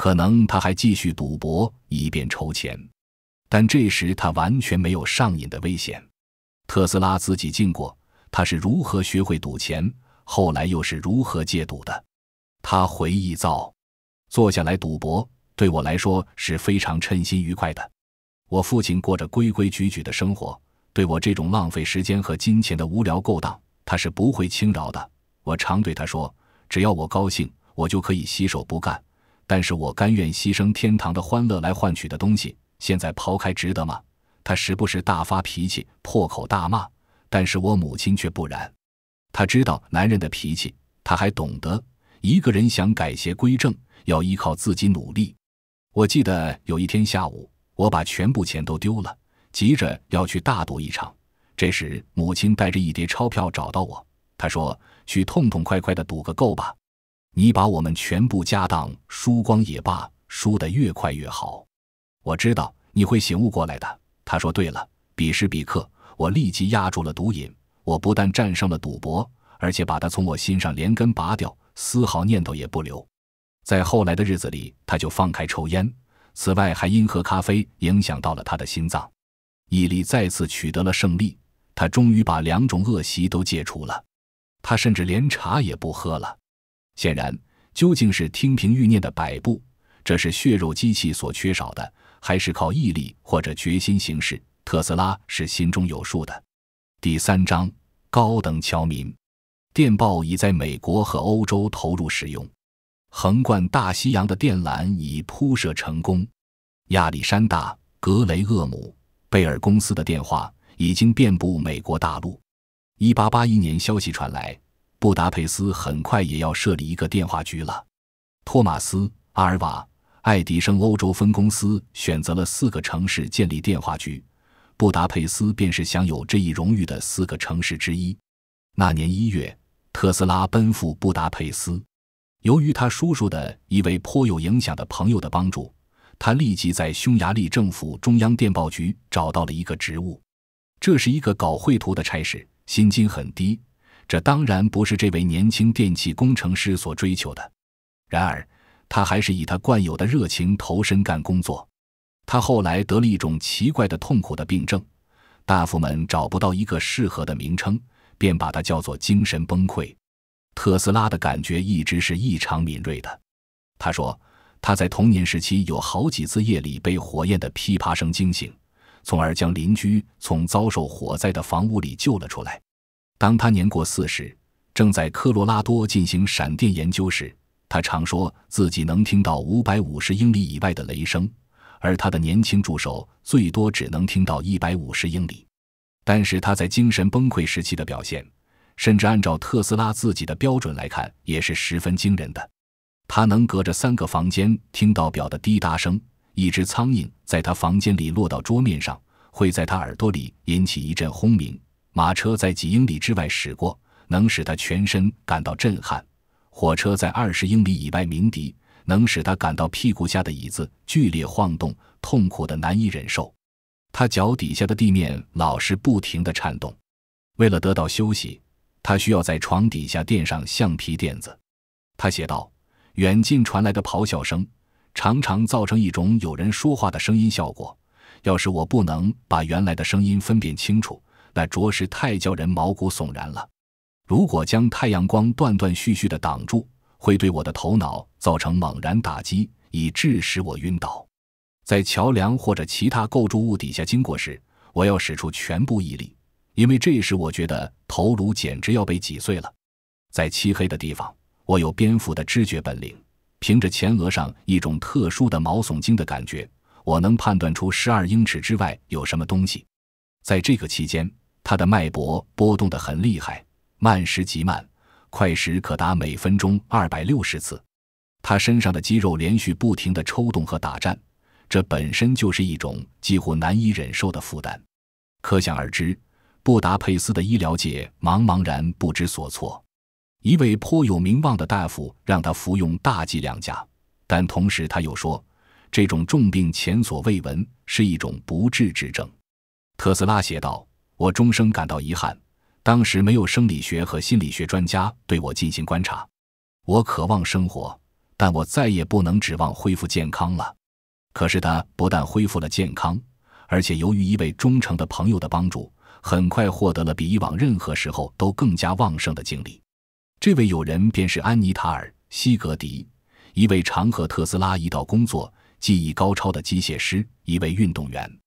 可能他还继续赌博以便筹钱，但这时他完全没有上瘾的危险。特斯拉自己进过，他是如何学会赌钱，后来又是如何戒赌的？他回忆道：“坐下来赌博，对我来说是非常称心愉快的。我父亲过着规规矩矩的生活，对我这种浪费时间和金钱的无聊勾当，他是不会轻饶的。我常对他说：只要我高兴，我就可以洗手不干。”但是我甘愿牺牲天堂的欢乐来换取的东西，现在抛开值得吗？他时不时大发脾气，破口大骂，但是我母亲却不然。他知道男人的脾气，他还懂得一个人想改邪归正，要依靠自己努力。我记得有一天下午，我把全部钱都丢了，急着要去大赌一场。这时，母亲带着一叠钞票找到我，她说：“去痛痛快快的赌个够吧。”你把我们全部家当输光也罢，输得越快越好。我知道你会醒悟过来的。他说：“对了。”彼时彼刻，我立即压住了毒瘾。我不但战胜了赌博，而且把它从我心上连根拔掉，丝毫念头也不留。在后来的日子里，他就放开抽烟，此外还因喝咖啡影响到了他的心脏。毅力再次取得了胜利，他终于把两种恶习都戒除了。他甚至连茶也不喝了。显然，究竟是听凭欲念的摆布，这是血肉机器所缺少的，还是靠毅力或者决心行事？特斯拉是心中有数的。第三章：高等侨民。电报已在美国和欧洲投入使用，横贯大西洋的电缆已铺设成功。亚历山大·格雷厄姆·贝尔公司的电话已经遍布美国大陆。一八八一年，消息传来。布达佩斯很快也要设立一个电话局了。托马斯·阿尔瓦·爱迪生欧洲分公司选择了四个城市建立电话局，布达佩斯便是享有这一荣誉的四个城市之一。那年一月，特斯拉奔赴布达佩斯，由于他叔叔的一位颇有影响的朋友的帮助，他立即在匈牙利政府中央电报局找到了一个职务。这是一个搞绘图的差事，薪金很低。这当然不是这位年轻电气工程师所追求的，然而他还是以他惯有的热情投身干工作。他后来得了一种奇怪的痛苦的病症，大夫们找不到一个适合的名称，便把它叫做精神崩溃。特斯拉的感觉一直是异常敏锐的。他说他在童年时期有好几次夜里被火焰的噼啪声惊醒，从而将邻居从遭受火灾的房屋里救了出来。当他年过四十，正在科罗拉多进行闪电研究时，他常说自己能听到五百五十英里以外的雷声，而他的年轻助手最多只能听到一百五十英里。但是他在精神崩溃时期的表现，甚至按照特斯拉自己的标准来看，也是十分惊人的。他能隔着三个房间听到表的滴答声，一只苍蝇在他房间里落到桌面上，会在他耳朵里引起一阵轰鸣。马车在几英里之外驶过，能使他全身感到震撼；火车在二十英里以外鸣笛，能使他感到屁股下的椅子剧烈晃动，痛苦的难以忍受。他脚底下的地面老是不停的颤动。为了得到休息，他需要在床底下垫上橡皮垫子。他写道：“远近传来的咆哮声，常常造成一种有人说话的声音效果。要是我不能把原来的声音分辨清楚。”那着实太叫人毛骨悚然了。如果将太阳光断断续续的挡住，会对我的头脑造成猛然打击，以致使我晕倒。在桥梁或者其他构筑物底下经过时，我要使出全部毅力，因为这时我觉得头颅简直要被挤碎了。在漆黑的地方，我有蝙蝠的知觉本领，凭着前额上一种特殊的毛耸筋的感觉，我能判断出十二英尺之外有什么东西。在这个期间。他的脉搏波动得很厉害，慢时极慢，快时可达每分钟二百六十次。他身上的肌肉连续不停地抽动和打颤，这本身就是一种几乎难以忍受的负担。可想而知，布达佩斯的医疗界茫茫然不知所措。一位颇有名望的大夫让他服用大剂量钾，但同时他又说，这种重病前所未闻，是一种不治之症。特斯拉写道。我终生感到遗憾，当时没有生理学和心理学专家对我进行观察。我渴望生活，但我再也不能指望恢复健康了。可是他不但恢复了健康，而且由于一位忠诚的朋友的帮助，很快获得了比以往任何时候都更加旺盛的精力。这位友人便是安妮塔尔·西格迪，一位常和特斯拉一道工作、技艺高超的机械师，一位运动员。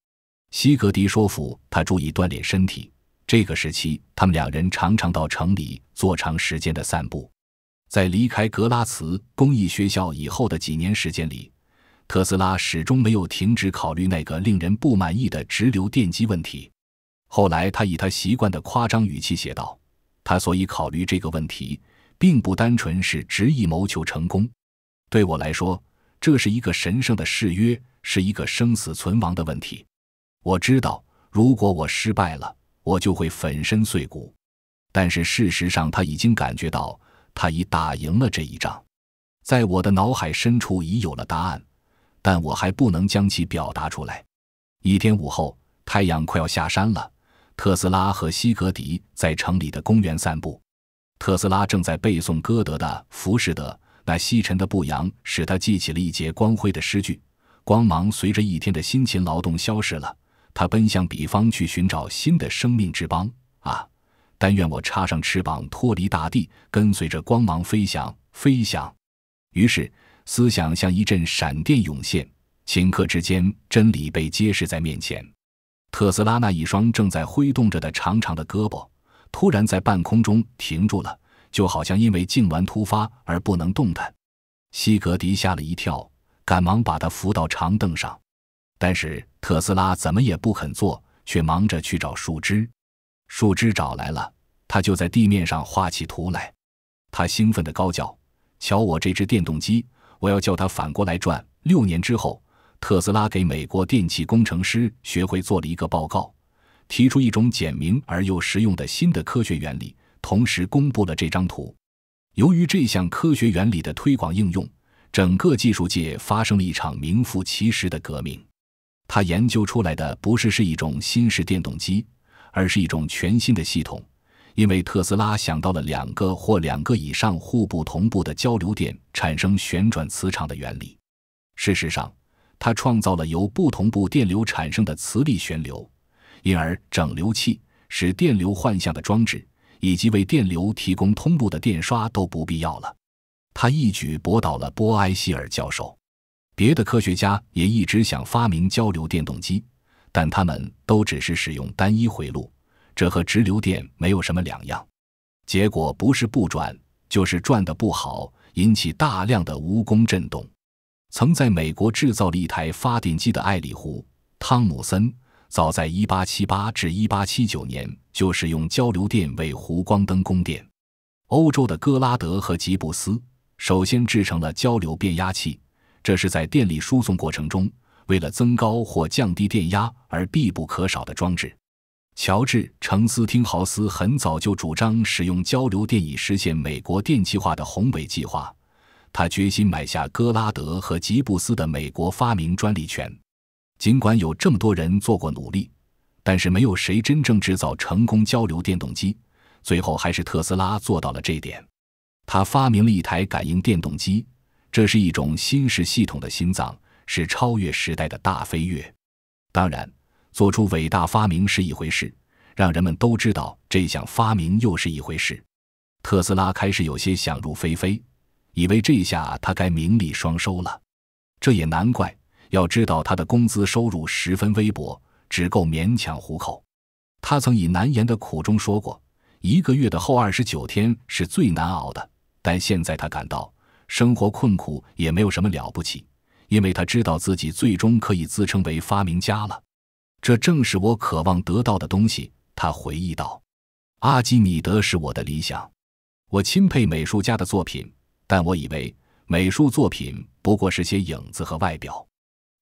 西格迪说服他注意锻炼身体。这个时期，他们两人常常到城里做长时间的散步。在离开格拉茨工艺学校以后的几年时间里，特斯拉始终没有停止考虑那个令人不满意的直流电机问题。后来，他以他习惯的夸张语气写道：“他所以考虑这个问题，并不单纯是执意谋求成功。对我来说，这是一个神圣的誓约，是一个生死存亡的问题。我知道，如果我失败了，我就会粉身碎骨。但是事实上，他已经感觉到。”他已打赢了这一仗，在我的脑海深处已有了答案，但我还不能将其表达出来。一天午后，太阳快要下山了，特斯拉和西格迪在城里的公园散步。特斯拉正在背诵歌德的《浮士德》，那西沉的步阳使他记起了一节光辉的诗句：“光芒随着一天的辛勤劳动消失了，他奔向彼方去寻找新的生命之邦。”啊！但愿我插上翅膀，脱离大地，跟随着光芒飞翔，飞翔。于是，思想像一阵闪电涌现，顷刻之间，真理被揭示在面前。特斯拉那一双正在挥动着的长长的胳膊，突然在半空中停住了，就好像因为痉挛突发而不能动弹。西格迪吓了一跳，赶忙把他扶到长凳上，但是特斯拉怎么也不肯做，却忙着去找树枝。树枝找来了。他就在地面上画起图来，他兴奋地高叫：“瞧我这只电动机！我要叫它反过来转。”六年之后，特斯拉给美国电气工程师学会做了一个报告，提出一种简明而又实用的新的科学原理，同时公布了这张图。由于这项科学原理的推广应用，整个技术界发生了一场名副其实的革命。他研究出来的不是是一种新式电动机，而是一种全新的系统。因为特斯拉想到了两个或两个以上互不同步的交流电产生旋转磁场的原理。事实上，他创造了由不同步电流产生的磁力旋流，因而整流器、使电流换向的装置以及为电流提供通路的电刷都不必要了。他一举驳倒了波埃希尔教授。别的科学家也一直想发明交流电动机，但他们都只是使用单一回路。这和直流电没有什么两样，结果不是不转，就是转的不好，引起大量的无功震动。曾在美国制造了一台发电机的艾里胡·汤姆森，早在1878至1879年就使用交流电为弧光灯供电。欧洲的戈拉德和吉布斯首先制成了交流变压器，这是在电力输送过程中为了增高或降低电压而必不可少的装置。乔治·程斯汀豪斯很早就主张使用交流电以实现美国电气化的宏伟计划，他决心买下戈拉德和吉布斯的美国发明专利权。尽管有这么多人做过努力，但是没有谁真正制造成功交流电动机。最后还是特斯拉做到了这点。他发明了一台感应电动机，这是一种新式系统的心脏，是超越时代的大飞跃。当然。做出伟大发明是一回事，让人们都知道这项发明又是一回事。特斯拉开始有些想入非非，以为这下他该名利双收了。这也难怪，要知道他的工资收入十分微薄，只够勉强糊口。他曾以难言的苦衷说过：“一个月的后二十九天是最难熬的。”但现在他感到生活困苦也没有什么了不起，因为他知道自己最终可以自称为发明家了。这正是我渴望得到的东西，他回忆道。阿基米德是我的理想，我钦佩美术家的作品，但我以为美术作品不过是些影子和外表，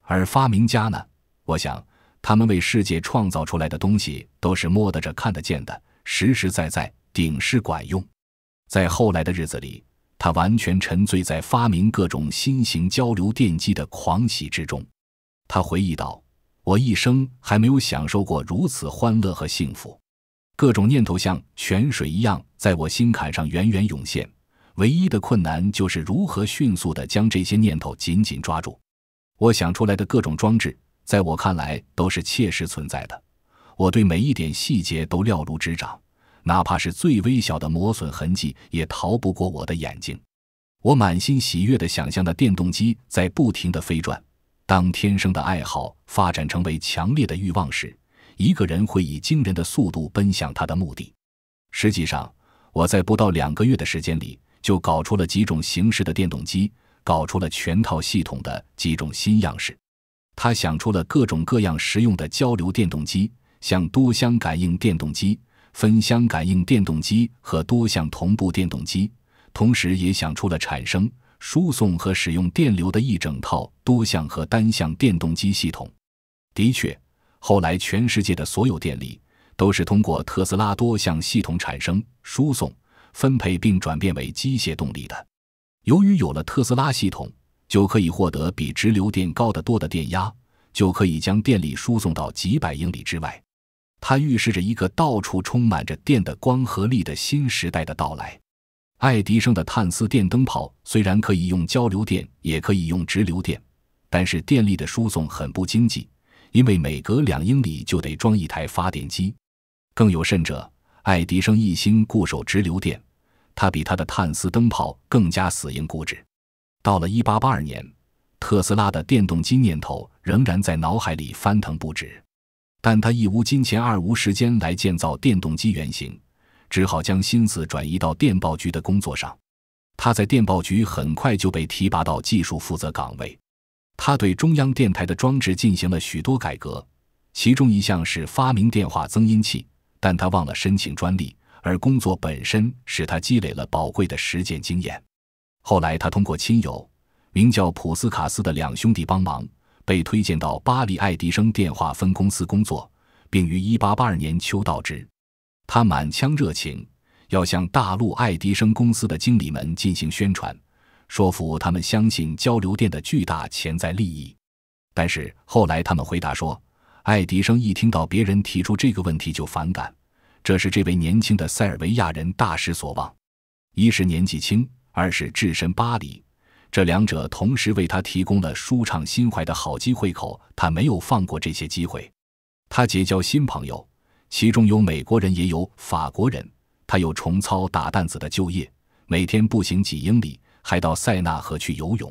而发明家呢？我想他们为世界创造出来的东西都是摸得着、看得见的，实实在在、顶是管用。在后来的日子里，他完全沉醉在发明各种新型交流电机的狂喜之中。他回忆道。我一生还没有享受过如此欢乐和幸福，各种念头像泉水一样在我心坎上源源涌现。唯一的困难就是如何迅速地将这些念头紧紧抓住。我想出来的各种装置，在我看来都是切实存在的。我对每一点细节都了如指掌，哪怕是最微小的磨损痕迹，也逃不过我的眼睛。我满心喜悦地想象着电动机在不停地飞转。当天生的爱好发展成为强烈的欲望时，一个人会以惊人的速度奔向他的目的。实际上，我在不到两个月的时间里，就搞出了几种形式的电动机，搞出了全套系统的几种新样式。他想出了各种各样实用的交流电动机，像多相感应电动机、分相感应电动机和多项同步电动机，同时也想出了产生。输送和使用电流的一整套多项和单向电动机系统。的确，后来全世界的所有电力都是通过特斯拉多项系统产生、输送、分配并转变为机械动力的。由于有了特斯拉系统，就可以获得比直流电高得多的电压，就可以将电力输送到几百英里之外。它预示着一个到处充满着电的光和力的新时代的到来。爱迪生的碳丝电灯泡虽然可以用交流电，也可以用直流电，但是电力的输送很不经济，因为每隔两英里就得装一台发电机。更有甚者，爱迪生一心固守直流电，他比他的碳丝灯泡更加死硬固执。到了1882年，特斯拉的电动机念头仍然在脑海里翻腾不止，但他一无金钱，二无时间来建造电动机原型。只好将心思转移到电报局的工作上。他在电报局很快就被提拔到技术负责岗位。他对中央电台的装置进行了许多改革，其中一项是发明电话增音器，但他忘了申请专利。而工作本身使他积累了宝贵的实践经验。后来，他通过亲友名叫普斯卡斯的两兄弟帮忙，被推荐到巴黎爱迪生电话分公司工作，并于1882年秋到职。他满腔热情，要向大陆爱迪生公司的经理们进行宣传，说服他们相信交流电的巨大潜在利益。但是后来他们回答说，爱迪生一听到别人提出这个问题就反感，这是这位年轻的塞尔维亚人大失所望。一是年纪轻，二是置身巴黎，这两者同时为他提供了舒畅心怀的好机会。口他没有放过这些机会，他结交新朋友。其中有美国人，也有法国人。他又重操打担子的就业，每天步行几英里，还到塞纳河去游泳。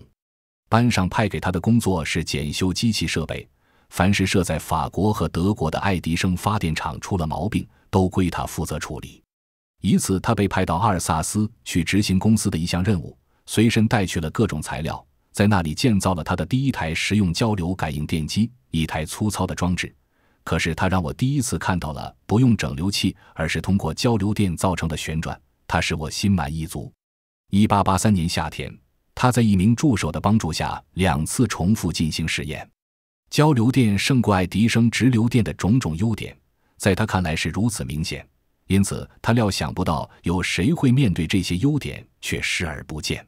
班上派给他的工作是检修机器设备，凡是设在法国和德国的爱迪生发电厂出了毛病，都归他负责处理。一次，他被派到阿尔萨斯去执行公司的一项任务，随身带去了各种材料，在那里建造了他的第一台实用交流感应电机，一台粗糙的装置。可是他让我第一次看到了不用整流器，而是通过交流电造成的旋转，它使我心满意足。一八八三年夏天，他在一名助手的帮助下两次重复进行实验。交流电胜过爱迪生直流电的种种优点，在他看来是如此明显，因此他料想不到有谁会面对这些优点却视而不见。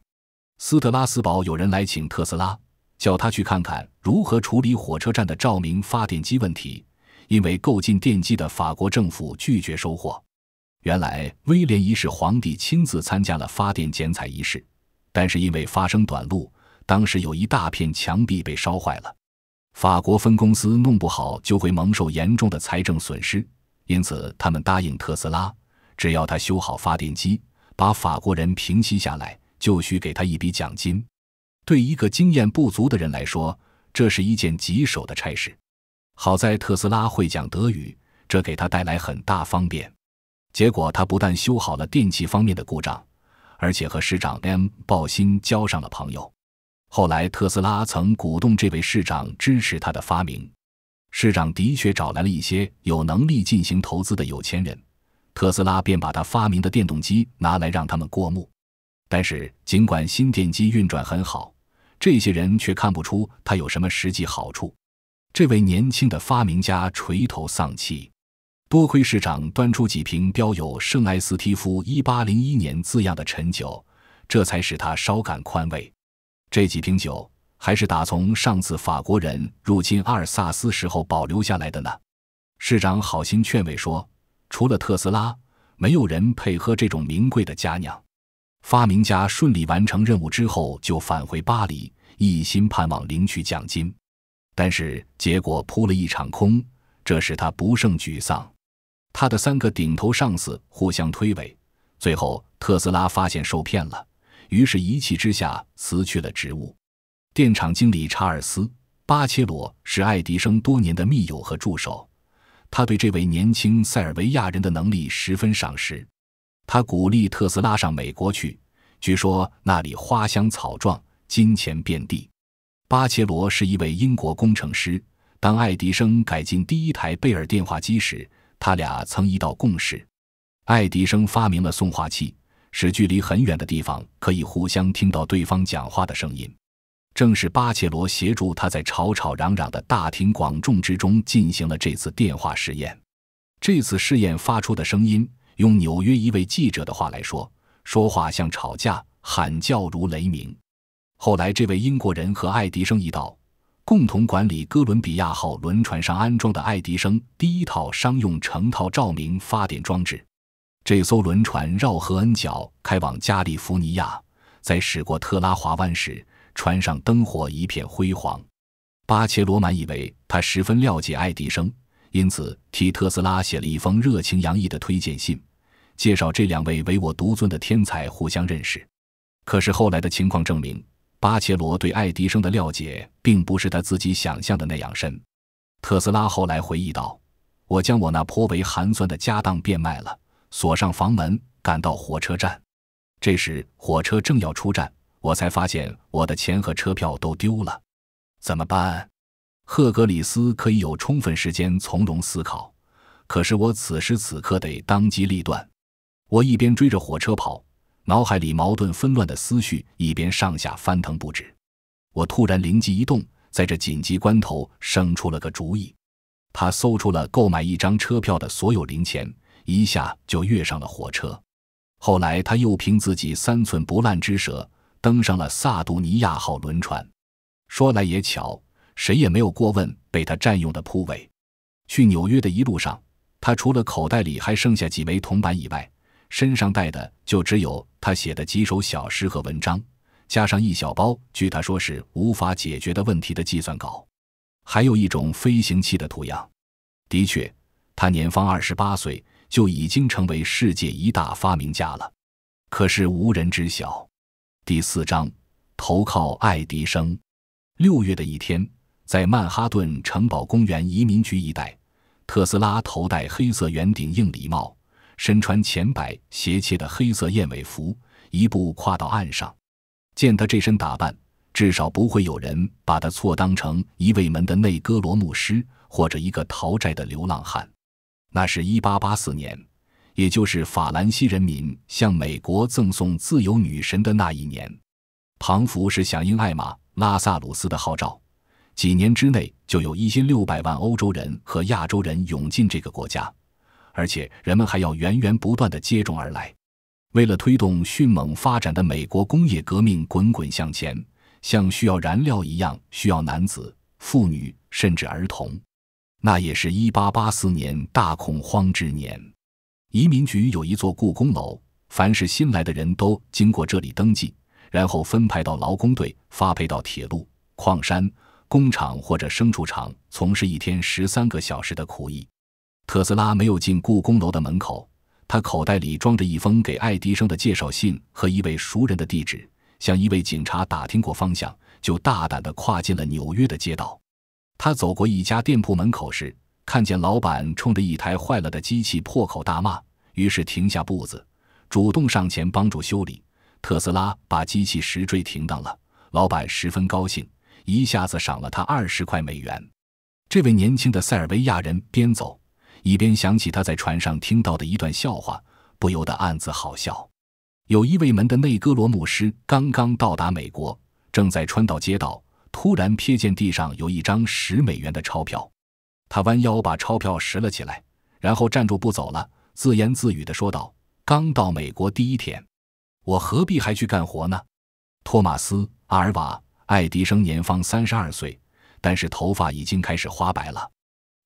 斯特拉斯堡有人来请特斯拉，叫他去看看如何处理火车站的照明发电机问题。因为购进电机的法国政府拒绝收货。原来威廉一世皇帝亲自参加了发电剪彩仪式，但是因为发生短路，当时有一大片墙壁被烧坏了。法国分公司弄不好就会蒙受严重的财政损失，因此他们答应特斯拉，只要他修好发电机，把法国人平息下来，就需给他一笔奖金。对一个经验不足的人来说，这是一件棘手的差事。好在特斯拉会讲德语，这给他带来很大方便。结果他不但修好了电器方面的故障，而且和市长 M 鲍辛交上了朋友。后来特斯拉曾鼓动这位市长支持他的发明，市长的确找来了一些有能力进行投资的有钱人，特斯拉便把他发明的电动机拿来让他们过目。但是尽管新电机运转很好，这些人却看不出它有什么实际好处。这位年轻的发明家垂头丧气，多亏市长端出几瓶标有“圣埃斯蒂夫一八零一年”字样的陈酒，这才使他稍感宽慰。这几瓶酒还是打从上次法国人入侵阿尔萨斯时候保留下来的呢。市长好心劝慰说：“除了特斯拉，没有人配喝这种名贵的佳酿。”发明家顺利完成任务之后，就返回巴黎，一心盼望领取奖金。但是结果扑了一场空，这使他不胜沮丧。他的三个顶头上司互相推诿，最后特斯拉发现受骗了，于是一气之下辞去了职务。电厂经理查尔斯·巴切罗是爱迪生多年的密友和助手，他对这位年轻塞尔维亚人的能力十分赏识。他鼓励特斯拉上美国去，据说那里花香草壮，金钱遍地。巴切罗是一位英国工程师。当爱迪生改进第一台贝尔电话机时，他俩曾一道共事。爱迪生发明了送话器，使距离很远的地方可以互相听到对方讲话的声音。正是巴切罗协助他在吵吵嚷嚷的大庭广众之中进行了这次电话试验。这次试验发出的声音。用纽约一位记者的话来说，说话像吵架，喊叫如雷鸣。后来，这位英国人和爱迪生一道，共同管理哥伦比亚号轮船上安装的爱迪生第一套商用成套照明发电装置。这艘轮船绕河恩角开往加利福尼亚，在驶过特拉华湾时，船上灯火一片辉煌。巴切罗满以为他十分了解爱迪生。因此，替特斯拉写了一封热情洋溢的推荐信，介绍这两位唯我独尊的天才互相认识。可是后来的情况证明，巴切罗对爱迪生的了解并不是他自己想象的那样深。特斯拉后来回忆道：“我将我那颇为寒酸的家当变卖了，锁上房门，赶到火车站。这时火车正要出站，我才发现我的钱和车票都丢了，怎么办？”赫格里斯可以有充分时间从容思考，可是我此时此刻得当机立断。我一边追着火车跑，脑海里矛盾纷乱的思绪一边上下翻腾不止。我突然灵机一动，在这紧急关头生出了个主意。他搜出了购买一张车票的所有零钱，一下就跃上了火车。后来他又凭自己三寸不烂之舌，登上了萨杜尼亚号轮船。说来也巧。谁也没有过问被他占用的铺位。去纽约的一路上，他除了口袋里还剩下几枚铜板以外，身上带的就只有他写的几首小诗和文章，加上一小包据他说是无法解决的问题的计算稿，还有一种飞行器的图样。的确，他年方二十八岁就已经成为世界一大发明家了。可是无人知晓。第四章，投靠爱迪生。六月的一天。在曼哈顿城堡公园移民局一带，特斯拉头戴黑色圆顶硬礼帽，身穿浅白斜切的黑色燕尾服，一步跨到岸上。见他这身打扮，至少不会有人把他错当成一位门的内哥罗牧师或者一个逃债的流浪汉。那是一八八四年，也就是法兰西人民向美国赠送自由女神的那一年。庞福是响应艾玛·拉萨鲁斯的号召。几年之内，就有一千六百万欧洲人和亚洲人涌进这个国家，而且人们还要源源不断的接踵而来。为了推动迅猛发展的美国工业革命滚滚向前，像需要燃料一样需要男子、妇女甚至儿童。那也是一八八四年大恐慌之年。移民局有一座故宫楼，凡是新来的人都经过这里登记，然后分派到劳工队，发配到铁路、矿山。工厂或者牲畜场从事一天十三个小时的苦役。特斯拉没有进故宫楼的门口，他口袋里装着一封给爱迪生的介绍信和一位熟人的地址。向一位警察打听过方向，就大胆地跨进了纽约的街道。他走过一家店铺门口时，看见老板冲着一台坏了的机器破口大骂，于是停下步子，主动上前帮助修理。特斯拉把机器石锥停当了，老板十分高兴。一下子赏了他二十块美元。这位年轻的塞尔维亚人边走一边想起他在船上听到的一段笑话，不由得暗自好笑。有一位门的内哥罗牧师刚刚到达美国，正在穿道街道，突然瞥见地上有一张十美元的钞票，他弯腰把钞票拾了起来，然后站住不走了，自言自语地说道：“刚到美国第一天，我何必还去干活呢？”托马斯·阿尔瓦。爱迪生年方三十二岁，但是头发已经开始花白了。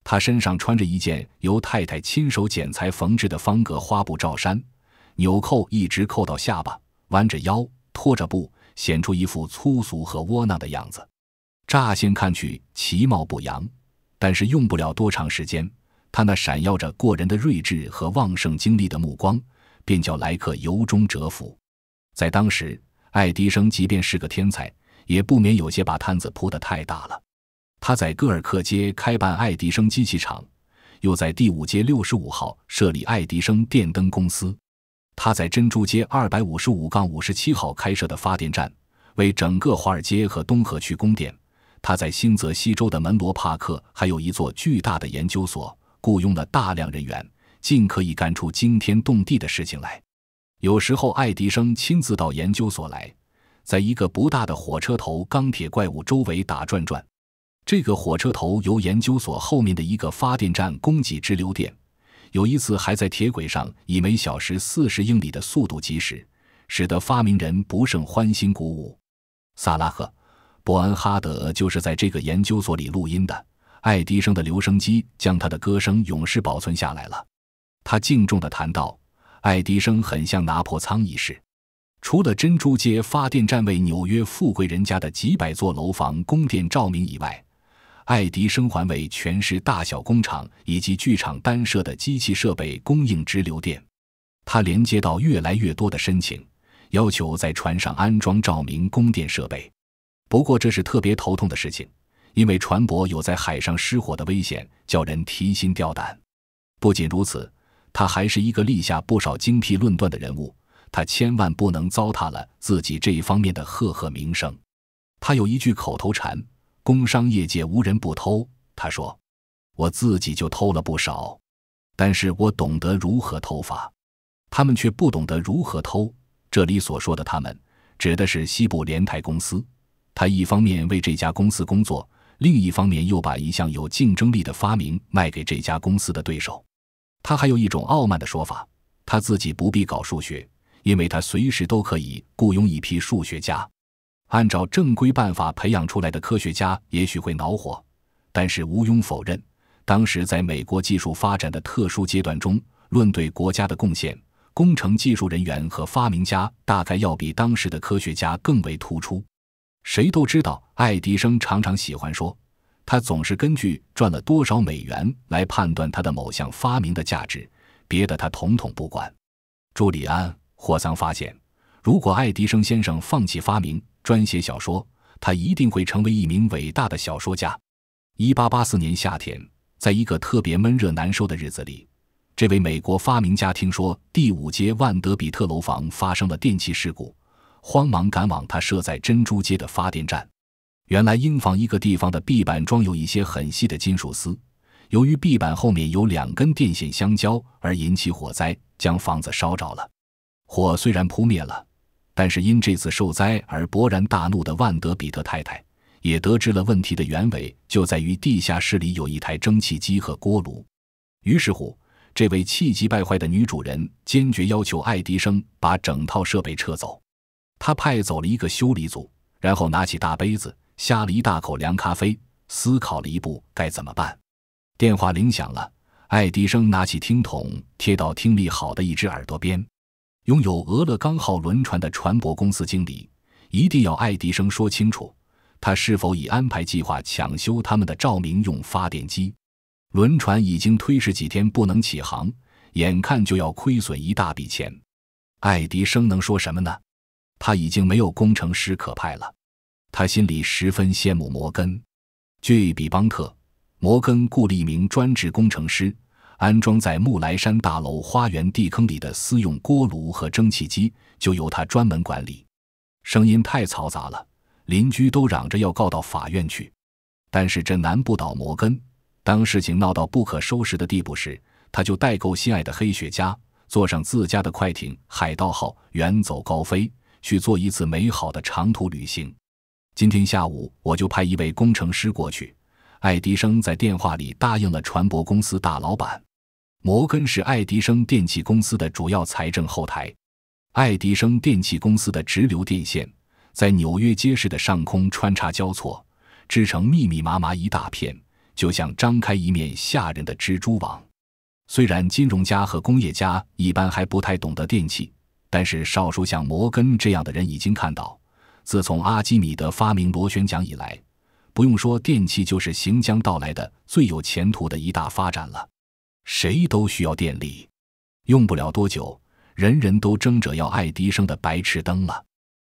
他身上穿着一件由太太亲手剪裁缝制的方格花布罩衫，纽扣一直扣到下巴，弯着腰，拖着步，显出一副粗俗和窝囊的样子。乍先看去其貌不扬，但是用不了多长时间，他那闪耀着过人的睿智和旺盛精力的目光，便叫来客由衷折服。在当时，爱迪生即便是个天才，也不免有些把摊子铺得太大了。他在戈尔克街开办爱迪生机器厂，又在第五街六十五号设立爱迪生电灯公司。他在珍珠街二百五十五杠五十七号开设的发电站，为整个华尔街和东河区供电。他在新泽西州的门罗帕克还有一座巨大的研究所，雇佣了大量人员，尽可以干出惊天动地的事情来。有时候，爱迪生亲自到研究所来，在一个不大的火车头钢铁怪物周围打转转。这个火车头由研究所后面的一个发电站供给直流电，有一次还在铁轨上以每小时四十英里的速度疾驶，使得发明人不胜欢欣鼓舞。萨拉赫·伯恩哈德就是在这个研究所里录音的。爱迪生的留声机将他的歌声永世保存下来了。他敬重地谈到，爱迪生很像拿破仓一世。除了珍珠街发电站为纽约富贵人家的几百座楼房供电照明以外，爱迪生还为全市大小工厂以及剧场单设的机器设备供应直流电。他连接到越来越多的申请，要求在船上安装照明供电设备。不过这是特别头痛的事情，因为船舶有在海上失火的危险，叫人提心吊胆。不仅如此，他还是一个立下不少精辟论断的人物。他千万不能糟蹋了自己这一方面的赫赫名声。他有一句口头禅。工商业界无人不偷，他说：“我自己就偷了不少，但是我懂得如何偷法，他们却不懂得如何偷。”这里所说的“他们”指的是西部联泰公司。他一方面为这家公司工作，另一方面又把一项有竞争力的发明卖给这家公司的对手。他还有一种傲慢的说法：他自己不必搞数学，因为他随时都可以雇佣一批数学家。按照正规办法培养出来的科学家也许会恼火，但是毋庸否认，当时在美国技术发展的特殊阶段中，论对国家的贡献，工程技术人员和发明家大概要比当时的科学家更为突出。谁都知道，爱迪生常常喜欢说，他总是根据赚了多少美元来判断他的某项发明的价值，别的他统统不管。朱利安·霍桑发现，如果爱迪生先生放弃发明，专写小说，他一定会成为一名伟大的小说家。一八八四年夏天，在一个特别闷热难受的日子里，这位美国发明家听说第五街万德比特楼房发生了电气事故，慌忙赶往他设在珍珠街的发电站。原来，英房一个地方的壁板装有一些很细的金属丝，由于壁板后面有两根电线相交，而引起火灾，将房子烧着了。火虽然扑灭了。但是因这次受灾而勃然大怒的万德比特太太，也得知了问题的原委就在于地下室里有一台蒸汽机和锅炉。于是乎，这位气急败坏的女主人坚决要求爱迪生把整套设备撤走。他派走了一个修理组，然后拿起大杯子，呷了一大口凉咖啡，思考了一步该怎么办。电话铃响了，爱迪生拿起听筒贴到听力好的一只耳朵边。拥有俄勒冈号轮船的船舶公司经理一定要爱迪生说清楚，他是否已安排计划抢修他们的照明用发电机。轮船已经推迟几天不能起航，眼看就要亏损一大笔钱。爱迪生能说什么呢？他已经没有工程师可派了。他心里十分羡慕摩根、据比邦特。摩根雇了一名专职工程师。安装在木莱山大楼花园地坑里的私用锅炉和蒸汽机就由他专门管理，声音太嘈杂了，邻居都嚷着要告到法院去。但是这难不倒摩根。当事情闹到不可收拾的地步时，他就代购心爱的黑雪茄，坐上自家的快艇“海盗号”，远走高飞，去做一次美好的长途旅行。今天下午我就派一位工程师过去。爱迪生在电话里答应了船舶公司大老板。摩根是爱迪生电气公司的主要财政后台。爱迪生电气公司的直流电线在纽约街市的上空穿插交错，织成密密麻麻一大片，就像张开一面吓人的蜘蛛网。虽然金融家和工业家一般还不太懂得电气，但是少数像摩根这样的人已经看到，自从阿基米德发明螺旋桨以来，不用说电气就是行将到来的最有前途的一大发展了。谁都需要电力，用不了多久，人人都争着要爱迪生的白炽灯了。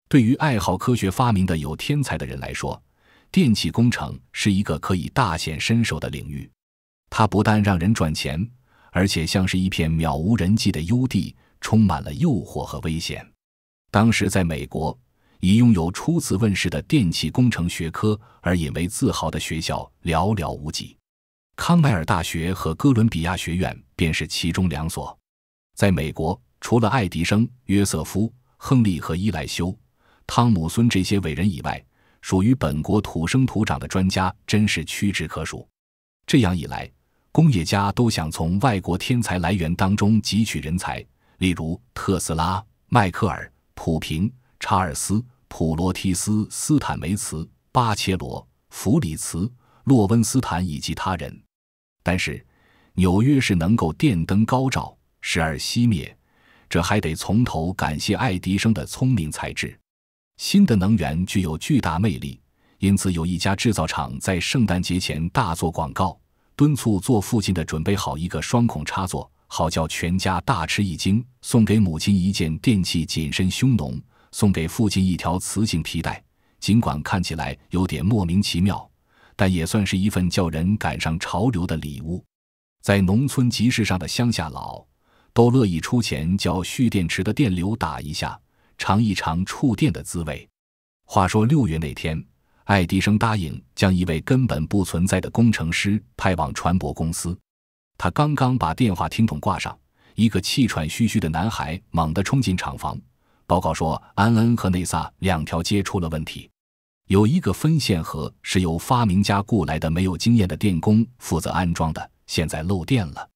对于爱好科学发明的有天才的人来说，电气工程是一个可以大显身手的领域。它不但让人赚钱，而且像是一片渺无人迹的幽地，充满了诱惑和危险。当时在美国，以拥有初次问世的电气工程学科而引为自豪的学校寥寥无几。康奈尔大学和哥伦比亚学院便是其中两所。在美国，除了爱迪生、约瑟夫、亨利和伊莱修、汤姆孙这些伟人以外，属于本国土生土长的专家真是屈指可数。这样一来，工业家都想从外国天才来源当中汲取人才，例如特斯拉、迈克尔、普平、查尔斯、普罗提斯、斯坦梅茨、巴切罗、弗里茨、洛温斯坦以及他人。但是，纽约是能够电灯高照，时而熄灭，这还得从头感谢爱迪生的聪明才智。新的能源具有巨大魅力，因此有一家制造厂在圣诞节前大做广告，敦促做父亲的准备好一个双孔插座，好叫全家大吃一惊；送给母亲一件电器紧身胸农，送给父亲一条磁性皮带。尽管看起来有点莫名其妙。但也算是一份叫人赶上潮流的礼物，在农村集市上的乡下佬都乐意出钱叫蓄电池的电流打一下，尝一尝触电的滋味。话说六月那天，爱迪生答应将一位根本不存在的工程师派往船舶公司。他刚刚把电话听筒挂上，一个气喘吁吁的男孩猛地冲进厂房，报告说安恩和内萨两条街出了问题。有一个分线盒是由发明家雇来的没有经验的电工负责安装的，现在漏电了。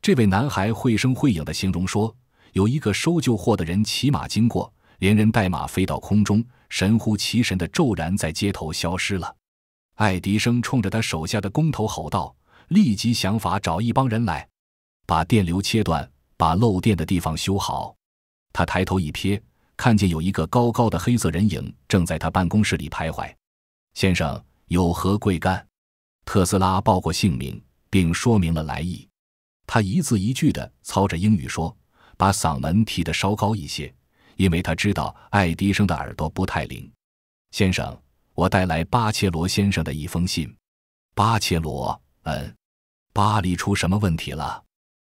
这位男孩绘声绘影的形容说：“有一个收旧货的人骑马经过，连人带马飞到空中，神乎其神的骤然在街头消失了。”爱迪生冲着他手下的工头吼道：“立即想法找一帮人来，把电流切断，把漏电的地方修好。”他抬头一瞥。看见有一个高高的黑色人影正在他办公室里徘徊。先生有何贵干？特斯拉报过姓名，并说明了来意。他一字一句地操着英语说，把嗓门提得稍高一些，因为他知道爱迪生的耳朵不太灵。先生，我带来巴切罗先生的一封信。巴切罗，嗯，巴黎出什么问题了？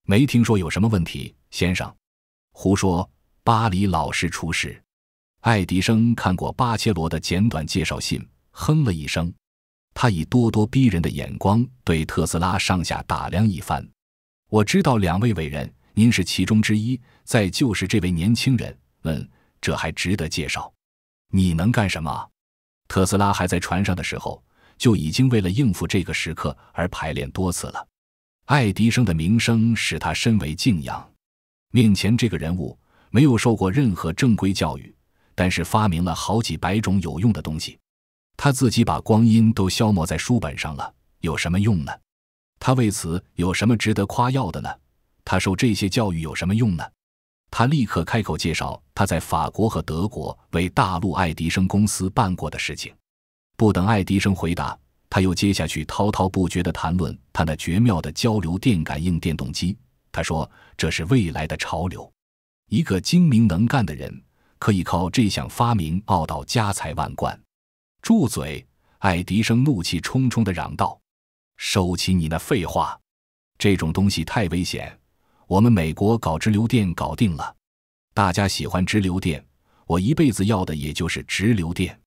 没听说有什么问题，先生。胡说。巴黎老师出事。爱迪生看过巴切罗的简短介绍信，哼了一声。他以咄咄逼人的眼光对特斯拉上下打量一番。我知道两位伟人，您是其中之一。再就是这位年轻人，嗯，这还值得介绍。你能干什么？特斯拉还在船上的时候，就已经为了应付这个时刻而排练多次了。爱迪生的名声使他深为敬仰。面前这个人物。没有受过任何正规教育，但是发明了好几百种有用的东西。他自己把光阴都消磨在书本上了，有什么用呢？他为此有什么值得夸耀的呢？他受这些教育有什么用呢？他立刻开口介绍他在法国和德国为大陆爱迪生公司办过的事情。不等爱迪生回答，他又接下去滔滔不绝地谈论他那绝妙的交流电感应电动机。他说：“这是未来的潮流。”一个精明能干的人可以靠这项发明傲到家财万贯。住嘴！爱迪生怒气冲冲地嚷道：“收起你那废话！这种东西太危险。我们美国搞直流电搞定了，大家喜欢直流电。我一辈子要的也就是直流电。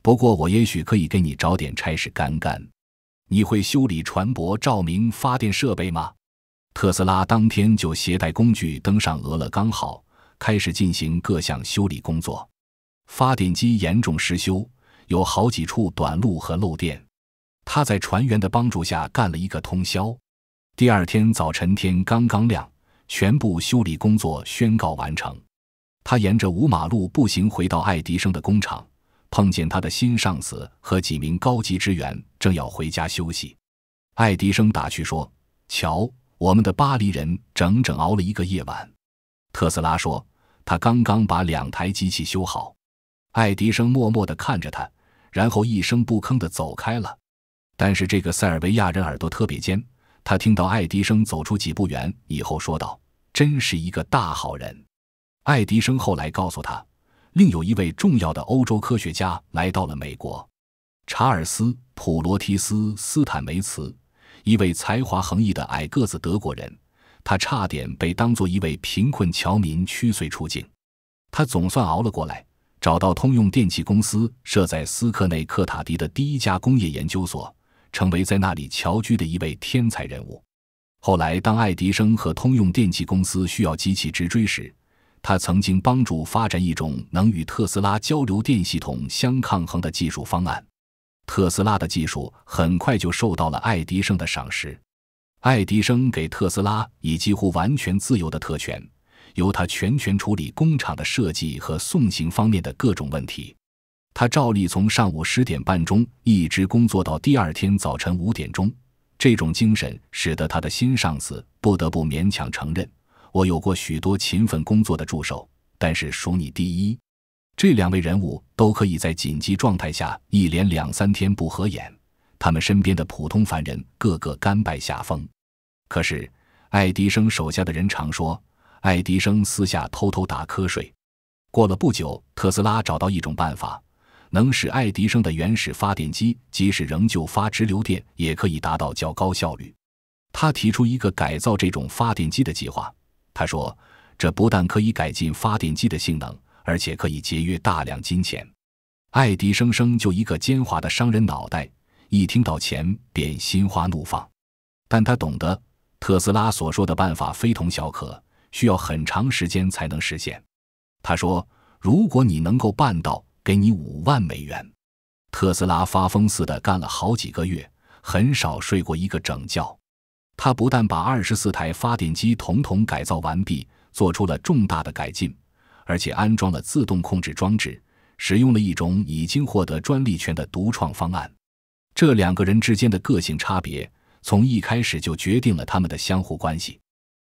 不过我也许可以给你找点差事干干。你会修理船舶照明发电设备吗？”特斯拉当天就携带工具登上俄勒冈号。开始进行各项修理工作，发电机严重失修，有好几处短路和漏电。他在船员的帮助下干了一个通宵。第二天早晨天刚刚亮，全部修理工作宣告完成。他沿着五马路步行回到爱迪生的工厂，碰见他的新上司和几名高级职员正要回家休息。爱迪生打趣说：“瞧，我们的巴黎人整整熬了一个夜晚。”特斯拉说：“他刚刚把两台机器修好。爱迪生默默地看着他，然后一声不吭地走开了。但是这个塞尔维亚人耳朵特别尖，他听到爱迪生走出几步远以后，说道：“真是一个大好人。”爱迪生后来告诉他，另有一位重要的欧洲科学家来到了美国，查尔斯·普罗提斯·斯坦梅茨，一位才华横溢的矮个子德国人。他差点被当做一位贫困侨民屈碎出境，他总算熬了过来。找到通用电气公司设在斯科内克塔迪的第一家工业研究所，成为在那里侨居的一位天才人物。后来，当爱迪生和通用电气公司需要机器直追时，他曾经帮助发展一种能与特斯拉交流电系统相抗衡的技术方案。特斯拉的技术很快就受到了爱迪生的赏识，爱迪生给特斯拉以几乎完全自由的特权。由他全权处理工厂的设计和送行方面的各种问题，他照例从上午十点半钟一直工作到第二天早晨五点钟。这种精神使得他的新上司不得不勉强承认：“我有过许多勤奋工作的助手，但是数你第一。”这两位人物都可以在紧急状态下一连两三天不合眼，他们身边的普通凡人个个甘拜下风。可是，爱迪生手下的人常说。爱迪生私下偷偷打瞌睡。过了不久，特斯拉找到一种办法，能使爱迪生的原始发电机即使仍旧发直流电，也可以达到较高效率。他提出一个改造这种发电机的计划。他说：“这不但可以改进发电机的性能，而且可以节约大量金钱。”爱迪生生就一个奸猾的商人脑袋，一听到钱便心花怒放。但他懂得，特斯拉所说的办法非同小可。需要很长时间才能实现，他说：“如果你能够办到，给你五万美元。”特斯拉发疯似的干了好几个月，很少睡过一个整觉。他不但把二十四台发电机统统改造完毕，做出了重大的改进，而且安装了自动控制装置，使用了一种已经获得专利权的独创方案。这两个人之间的个性差别，从一开始就决定了他们的相互关系。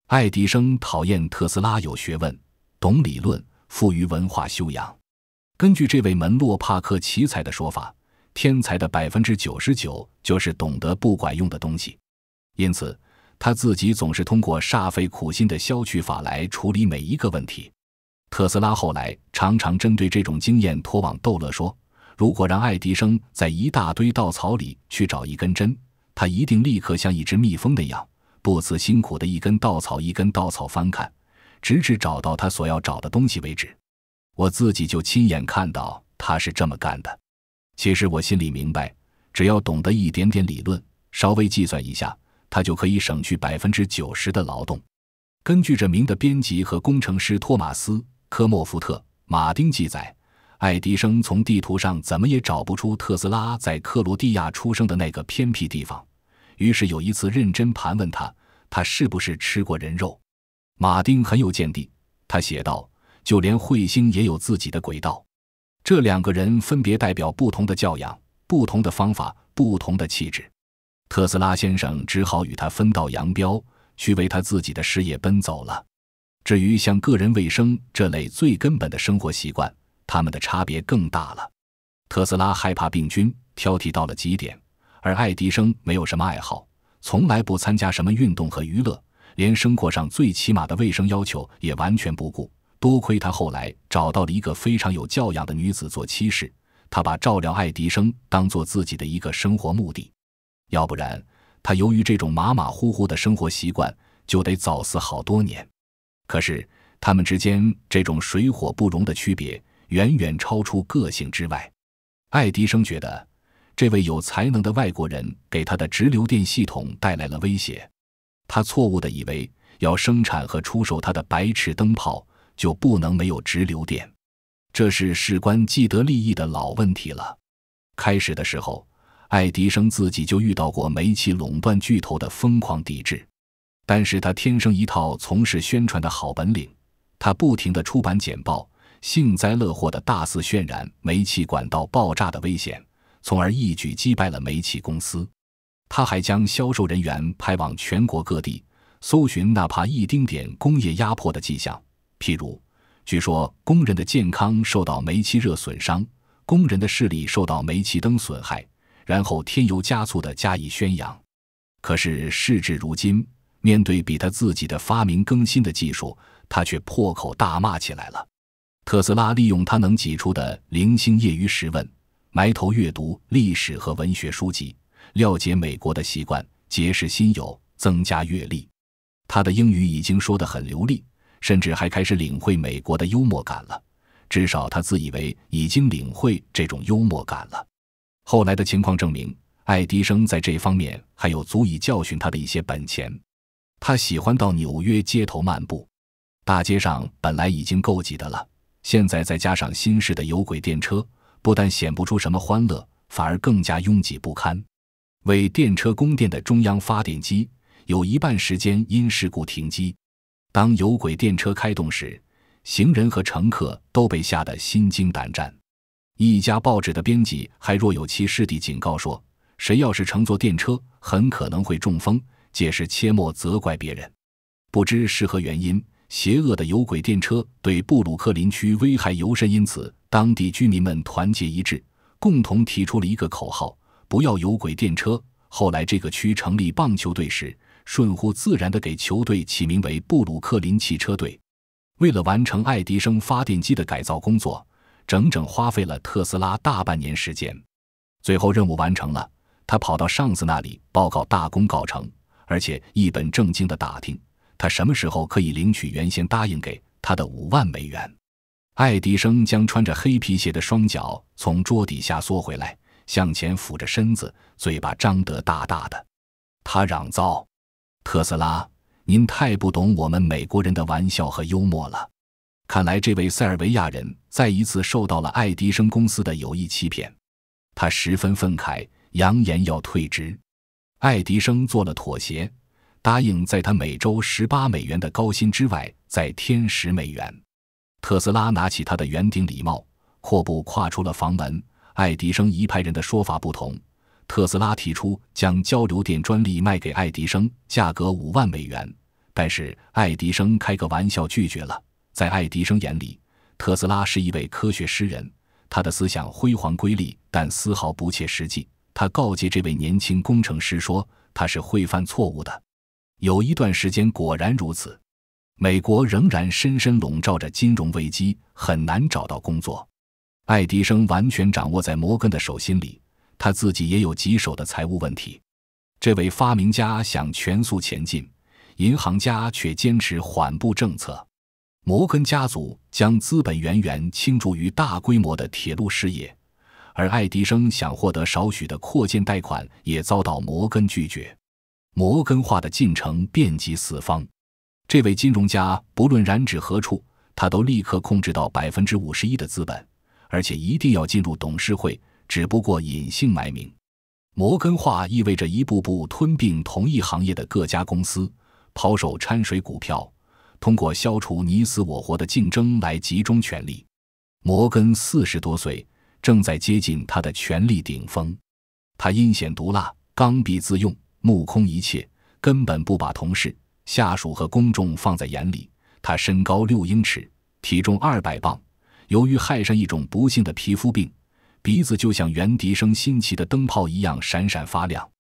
爱迪生讨厌特斯拉有学问、懂理论、富于文化修养。根据这位门洛帕克奇才的说法，天才的百分之九十九就是懂得不管用的东西。因此，他自己总是通过煞费苦心的消去法来处理每一个问题。特斯拉后来常常针对这种经验拖网逗乐说：“如果让爱迪生在一大堆稻草里去找一根针，他一定立刻像一只蜜蜂那样。”不辞辛苦的一根稻草一根稻草翻看，直至找到他所要找的东西为止。我自己就亲眼看到他是这么干的。其实我心里明白，只要懂得一点点理论，稍微计算一下，他就可以省去百分之九十的劳动。根据这名的编辑和工程师托马斯·科莫福特·马丁记载，爱迪生从地图上怎么也找不出特斯拉在克罗地亚出生的那个偏僻地方。于是有一次认真盘问他，他是不是吃过人肉？马丁很有见地，他写道：“就连彗星也有自己的轨道。”这两个人分别代表不同的教养、不同的方法、不同的气质。特斯拉先生只好与他分道扬镳，去为他自己的事业奔走了。至于像个人卫生这类最根本的生活习惯，他们的差别更大了。特斯拉害怕病菌，挑剔到了极点。而爱迪生没有什么爱好，从来不参加什么运动和娱乐，连生活上最起码的卫生要求也完全不顾。多亏他后来找到了一个非常有教养的女子做妻室，他把照料爱迪生当做自己的一个生活目的。要不然，他由于这种马马虎虎的生活习惯，就得早死好多年。可是，他们之间这种水火不容的区别，远远超出个性之外。爱迪生觉得。这位有才能的外国人给他的直流电系统带来了威胁，他错误地以为要生产和出售他的白炽灯泡就不能没有直流电，这是事关既得利益的老问题了。开始的时候，爱迪生自己就遇到过煤气垄断巨头的疯狂抵制，但是他天生一套从事宣传的好本领，他不停地出版简报，幸灾乐祸的大肆渲染煤气管道爆炸的危险。从而一举击败了煤气公司。他还将销售人员派往全国各地，搜寻哪怕一丁点工业压迫的迹象。譬如，据说工人的健康受到煤气热损伤，工人的视力受到煤气灯损害，然后添油加醋地加以宣扬。可是事至如今，面对比他自己的发明更新的技术，他却破口大骂起来了。特斯拉利用他能挤出的零星业余时问，埋头阅读历史和文学书籍，了解美国的习惯，结识新友，增加阅历。他的英语已经说得很流利。甚至还开始领会美国的幽默感了，至少他自以为已经领会这种幽默感了。后来的情况证明，爱迪生在这方面还有足以教训他的一些本钱。他喜欢到纽约街头漫步，大街上本来已经够挤的了，现在再加上新式的有轨电车，不但显不出什么欢乐，反而更加拥挤不堪。为电车供电的中央发电机有一半时间因事故停机。当有轨电车开动时，行人和乘客都被吓得心惊胆战。一家报纸的编辑还若有其事地警告说：“谁要是乘坐电车，很可能会中风，届时切莫责怪别人。”不知是何原因，邪恶的有轨电车对布鲁克林区危害尤甚，因此当地居民们团结一致，共同提出了一个口号：“不要有轨电车。”后来，这个区成立棒球队时。顺乎自然地给球队起名为布鲁克林汽车队。为了完成爱迪生发电机的改造工作，整整花费了特斯拉大半年时间。最后任务完成了，他跑到上司那里报告大功告成，而且一本正经地打听他什么时候可以领取原先答应给他的五万美元。爱迪生将穿着黑皮鞋的双脚从桌底下缩回来，向前俯着身子，嘴巴张得大大的。他嚷道。特斯拉，您太不懂我们美国人的玩笑和幽默了。看来这位塞尔维亚人再一次受到了爱迪生公司的有意欺骗，他十分愤慨，扬言要退职。爱迪生做了妥协，答应在他每周十八美元的高薪之外再添十美元。特斯拉拿起他的圆顶礼帽，阔步跨出了房门。爱迪生一派人的说法不同。特斯拉提出将交流电专利卖给爱迪生，价格五万美元，但是爱迪生开个玩笑拒绝了。在爱迪生眼里，特斯拉是一位科学诗人，他的思想辉煌瑰丽，但丝毫不切实际。他告诫这位年轻工程师说，他是会犯错误的。有一段时间果然如此，美国仍然深深笼罩着金融危机，很难找到工作。爱迪生完全掌握在摩根的手心里。他自己也有棘手的财务问题，这位发明家想全速前进，银行家却坚持缓步政策。摩根家族将资本源源倾注于大规模的铁路事业，而爱迪生想获得少许的扩建贷款，也遭到摩根拒绝。摩根化的进程遍及四方，这位金融家不论染指何处，他都立刻控制到百分之五十一的资本，而且一定要进入董事会。只不过隐姓埋名，摩根化意味着一步步吞并同一行业的各家公司，抛售掺水股票，通过消除你死我活的竞争来集中权力。摩根四十多岁，正在接近他的权力顶峰。他阴险毒辣，刚愎自用，目空一切，根本不把同事、下属和公众放在眼里。他身高六英尺，体重二百磅，由于害上一种不幸的皮肤病。鼻子就像原笛声新奇的灯泡一样闪闪发亮，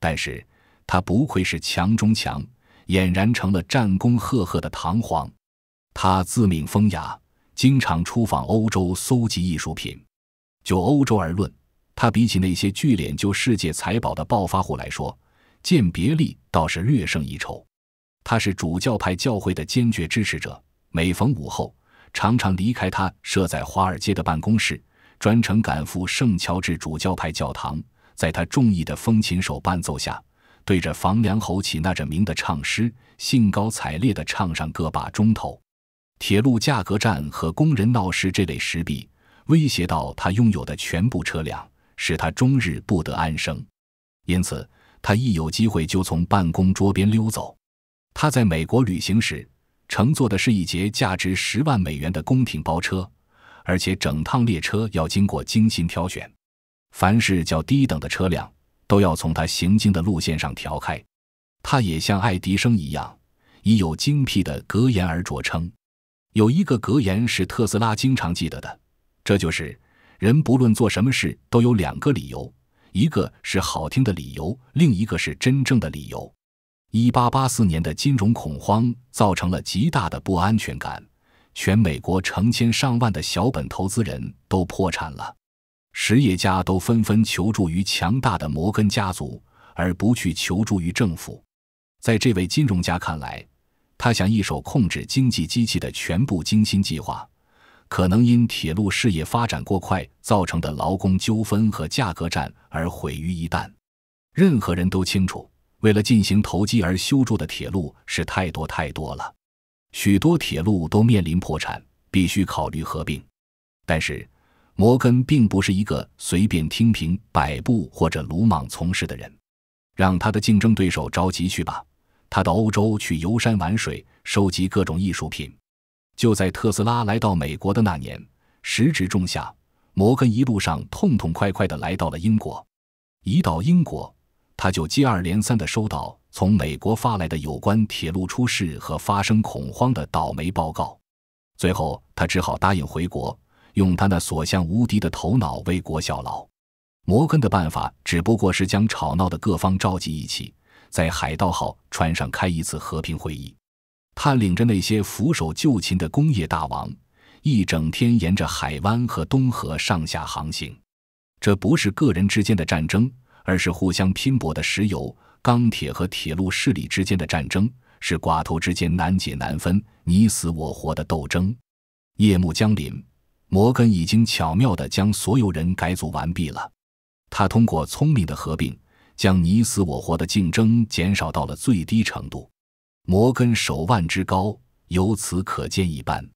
但是他不愧是强中强，俨然成了战功赫赫的唐皇。他自命风雅，经常出访欧洲搜集艺术品。就欧洲而论，他比起那些聚敛就世界财宝的暴发户来说，鉴别力倒是略胜一筹。他是主教派教会的坚决支持者，每逢午后，常常离开他设在华尔街的办公室。专程赶赴圣乔治主教派教堂，在他中意的风琴手伴奏下，对着房梁吼起那着名的唱诗，兴高采烈地唱上个把钟头。铁路价格战和工人闹事这类时弊，威胁到他拥有的全部车辆，使他终日不得安生。因此，他一有机会就从办公桌边溜走。他在美国旅行时，乘坐的是一节价值十万美元的宫廷包车。而且整趟列车要经过精心挑选，凡是较低等的车辆都要从他行经的路线上调开。他也像爱迪生一样，已有精辟的格言而着称。有一个格言是特斯拉经常记得的，这就是人不论做什么事都有两个理由，一个是好听的理由，另一个是真正的理由。一八八四年的金融恐慌造成了极大的不安全感，全美国成千上万的小本投资人都破产了，实业家都纷纷求助于强大的摩根家族，而不去求助于政府。在这位金融家看来，他想一手控制经济机器的全部精心计划，可能因铁路事业发展过快造成的劳工纠纷和价格战而毁于一旦。任何人都清楚。为了进行投机而修筑的铁路是太多太多了，许多铁路都面临破产，必须考虑合并。但是，摩根并不是一个随便听凭摆布或者鲁莽从事的人。让他的竞争对手着急去吧，他到欧洲去游山玩水，收集各种艺术品。就在特斯拉来到美国的那年，时值仲夏，摩根一路上痛痛快快地来到了英国。一到英国。他就接二连三地收到从美国发来的有关铁路出事和发生恐慌的倒霉报告，最后他只好答应回国，用他那所向无敌的头脑为国效劳。摩根的办法只不过是将吵闹的各方召集一起，在海盗号船上开一次和平会议。他领着那些俯首就擒的工业大王，一整天沿着海湾和东河上下航行。这不是个人之间的战争。而是互相拼搏的石油、钢铁和铁路势力之间的战争，是寡头之间难解难分、你死我活的斗争。夜幕降临，摩根已经巧妙地将所有人改组完毕了。他通过聪明的合并，将你死我活的竞争减少到了最低程度。摩根手腕之高，由此可见一斑。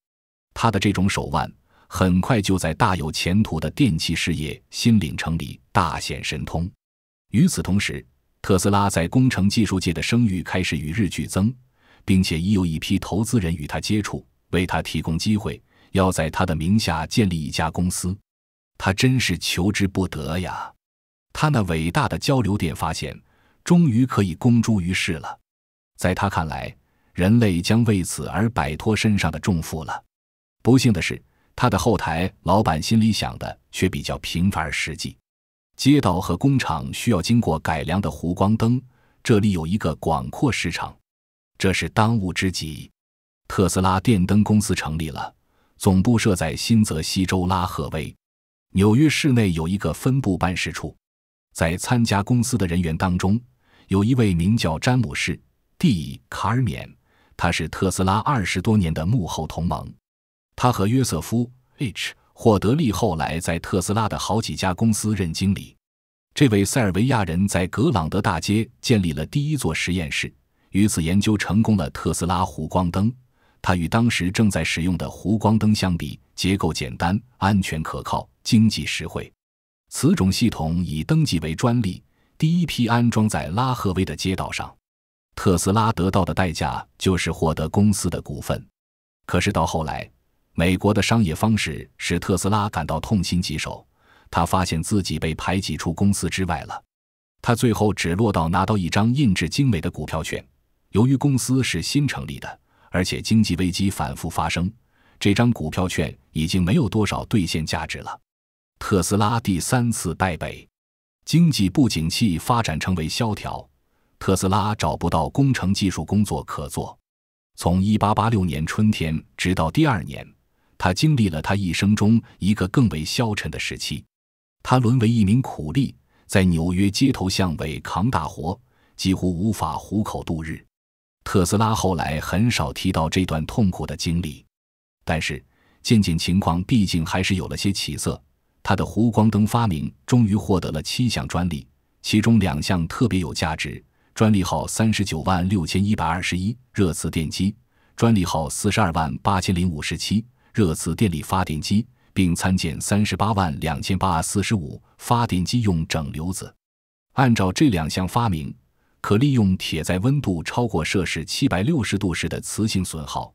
他的这种手腕，很快就在大有前途的电气事业新领城里大显神通。与此同时，特斯拉在工程技术界的声誉开始与日俱增，并且已有一批投资人与他接触，为他提供机会，要在他的名下建立一家公司。他真是求之不得呀！他那伟大的交流电发现，终于可以公诸于世了。在他看来，人类将为此而摆脱身上的重负了。不幸的是，他的后台老板心里想的却比较平凡而实际。街道和工厂需要经过改良的弧光灯，这里有一个广阔市场，这是当务之急。特斯拉电灯公司成立了，总部设在新泽西州拉赫威。纽约市内有一个分部办事处。在参加公司的人员当中，有一位名叫詹姆士 ·D· 卡尔缅，他是特斯拉二十多年的幕后同盟。他和约瑟夫 ·H。霍德利后来在特斯拉的好几家公司任经理。这位塞尔维亚人在格朗德大街建立了第一座实验室，于此研究成功了特斯拉弧光灯。它与当时正在使用的弧光灯相比，结构简单、安全可靠、经济实惠。此种系统已登记为专利，第一批安装在拉赫威的街道上。特斯拉得到的代价就是获得公司的股份。可是到后来，美国的商业方式使特斯拉感到痛心疾首，他发现自己被排挤出公司之外了。他最后只落到拿到一张印制精美的股票券。由于公司是新成立的，而且经济危机反复发生，这张股票券已经没有多少兑现价值了。特斯拉第三次败北，经济不景气发展成为萧条，特斯拉找不到工程技术工作可做。从1886年春天直到第二年。他经历了他一生中一个更为消沉的时期，他沦为一名苦力，在纽约街头巷尾扛大活，几乎无法糊口度日。特斯拉后来很少提到这段痛苦的经历，但是渐渐情况毕竟还是有了些起色。他的弧光灯发明终于获得了七项专利，其中两项特别有价值：专利号三十九万六千一百二十一热磁电机，专利号四十二万八千零五十七。热磁电力发电机，并参见三十八万两千八四十五发电机用整流子。按照这两项发明，可利用铁在温度超过摄氏七百六十度时的磁性损耗，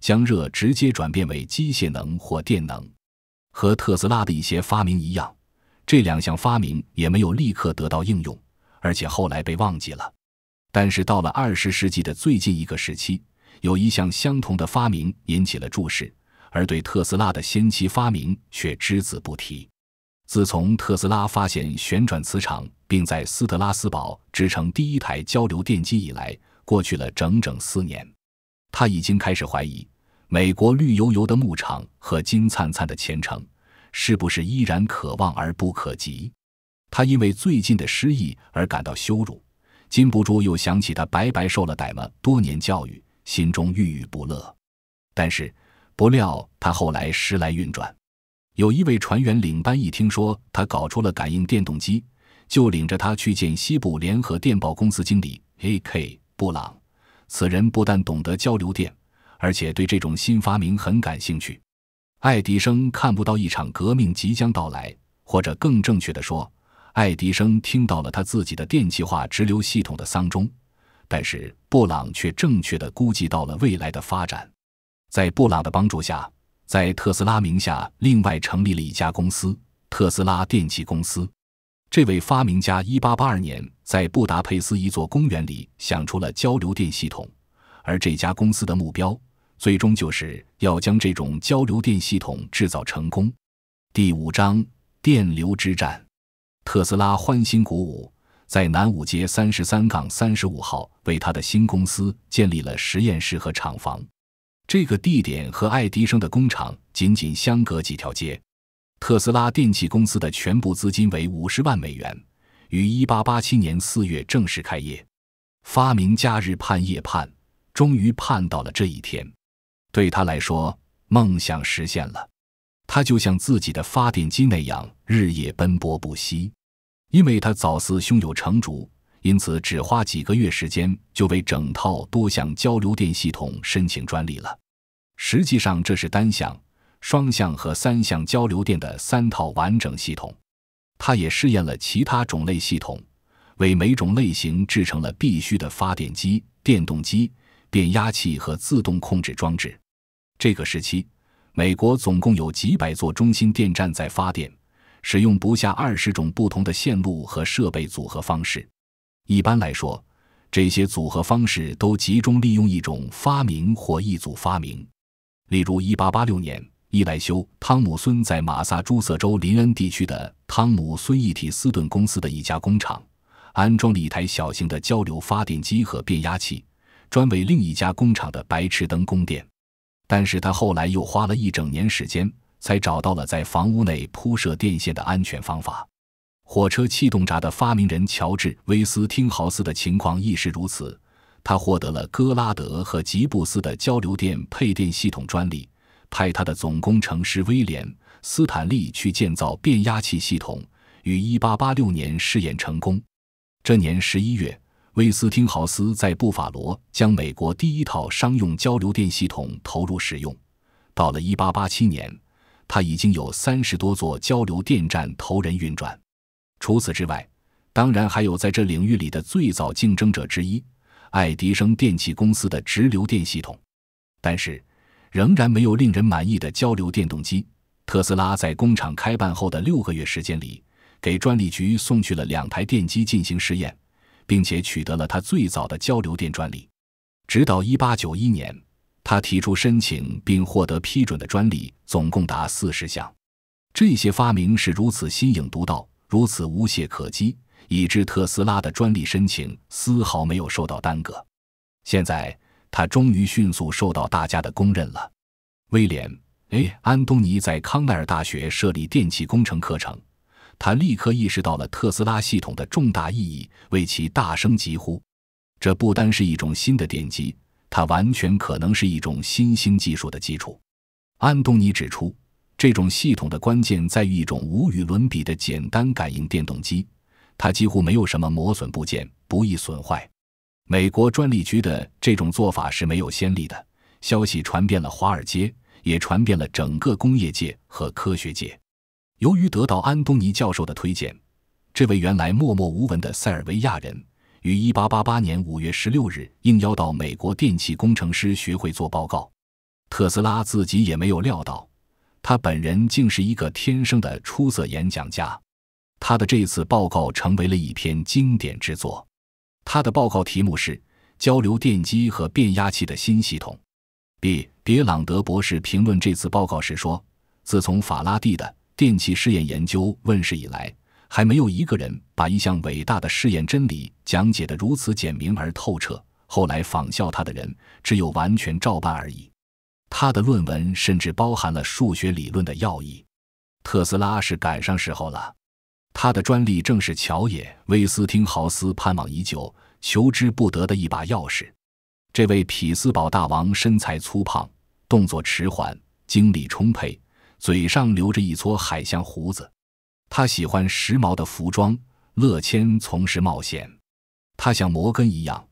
将热直接转变为机械能或电能。和特斯拉的一些发明一样，这两项发明也没有立刻得到应用，而且后来被忘记了。但是到了二十世纪的最近一个时期。有一项相同的发明引起了注视，而对特斯拉的先期发明却只字不提。自从特斯拉发现旋转磁场，并在斯特拉斯堡制成第一台交流电机以来，过去了整整四年，他已经开始怀疑美国绿油油的牧场和金灿灿的前程是不是依然可望而不可及。他因为最近的失意而感到羞辱，禁不住又想起他白白受了歹么多年教育，心中郁郁不乐。但是不料他后来时来运转。有一位船员领班一听说他搞出了感应电动机，就领着他去见西部联合电报公司经理 A.K. 布朗。此人不但懂得交流电，而且对这种新发明很感兴趣。爱迪生看不到一场革命即将到来，或者更正确的说，爱迪生听到了他自己的电气化直流系统的丧钟，但是布朗却正确的估计到了未来的发展。在布朗的帮助下。在特斯拉名下，另外成立了一家公司——特斯拉电气公司。这位发明家1882年在布达佩斯一座公园里想出了交流电系统，而这家公司的目标，最终就是要将这种交流电系统制造成功。第五章：电流之战。特斯拉欢欣鼓舞，在南五街三十三杠三十五号为他的新公司建立了实验室和厂房。这个地点和爱迪生的工厂仅仅相隔几条街。特斯拉电气公司的全部资金为五十万美元，于一八八七年四月正式开业。发明家日盼夜盼，终于盼到了这一天。对他来说，梦想实现了。他就像自己的发电机那样，日夜奔波不息。因为他早似胸有成竹。因此，只花几个月时间就为整套多项交流电系统申请专利了。实际上，这是单向、双向和三向交流电的三套完整系统。他也试验了其他种类系统，为每种类型制成了必须的发电机、电动机、变压器和自动控制装置。这个时期，美国总共有几百座中心电站在发电，使用不下二十种不同的线路和设备组合方式。一般来说，这些组合方式都集中利用一种发明或一组发明。例如，1886年，伊莱修·汤姆孙在马萨诸塞州林恩地区的汤姆孙一体斯顿公司的一家工厂，安装了一台小型的交流发电机和变压器，专为另一家工厂的白炽灯供电。但是他后来又花了一整年时间，才找到了在房屋内铺设电线的安全方法。火车气动闸的发明人乔治·威斯汀豪斯的情况亦是如此。他获得了戈拉德和吉布斯的交流电配电系统专利，派他的总工程师威廉·斯坦利去建造变压器系统，于1886年试验成功。这年11月，威斯汀豪斯在布法罗将美国第一套商用交流电系统投入使用。到了1887年，他已经有三十多座交流电站投人运转。除此之外，当然还有在这领域里的最早竞争者之一——爱迪生电气公司的直流电系统。但是，仍然没有令人满意的交流电动机。特斯拉在工厂开办后的六个月时间里，给专利局送去了两台电机进行试验，并且取得了他最早的交流电专利。直到1891年，他提出申请并获得批准的专利总共达四十项。这些发明是如此新颖独到。如此无懈可击，以致特斯拉的专利申请丝毫没有受到耽搁。现在，他终于迅速受到大家的公认了。威廉 ·A· 安东尼在康奈尔大学设立电气工程课程，他立刻意识到了特斯拉系统的重大意义，为其大声疾呼：这不单是一种新的电机，它完全可能是一种新兴技术的基础。安东尼指出。这种系统的关键在于一种无与伦比的简单感应电动机，它几乎没有什么磨损部件，不易损坏。美国专利局的这种做法是没有先例的。消息传遍了华尔街，也传遍了整个工业界和科学界。由于得到安东尼教授的推荐，这位原来默默无闻的塞尔维亚人于1888年5月16日应邀到美国电气工程师学会做报告。特斯拉自己也没有料到。他本人竟是一个天生的出色演讲家，他的这次报告成为了一篇经典之作。他的报告题目是《交流电机和变压器的新系统。B. 别朗德博士评论这次报告时说：“自从法拉第的电气试验研究问世以来，还没有一个人把一项伟大的试验真理讲解得如此简明而透彻。后来仿效他的人，只有完全照办而已。他的论文甚至包含了数学理论的要义。特斯拉是赶上时候了。他的专利正是乔野·威斯汀豪斯盼望已久、求之不得的一把钥匙。”这位匹兹堡大王身材粗胖，动作迟缓，精力充沛，嘴上留着一撮海象胡子。他喜欢时髦的服装，乐谦从事冒险。他像摩根一样，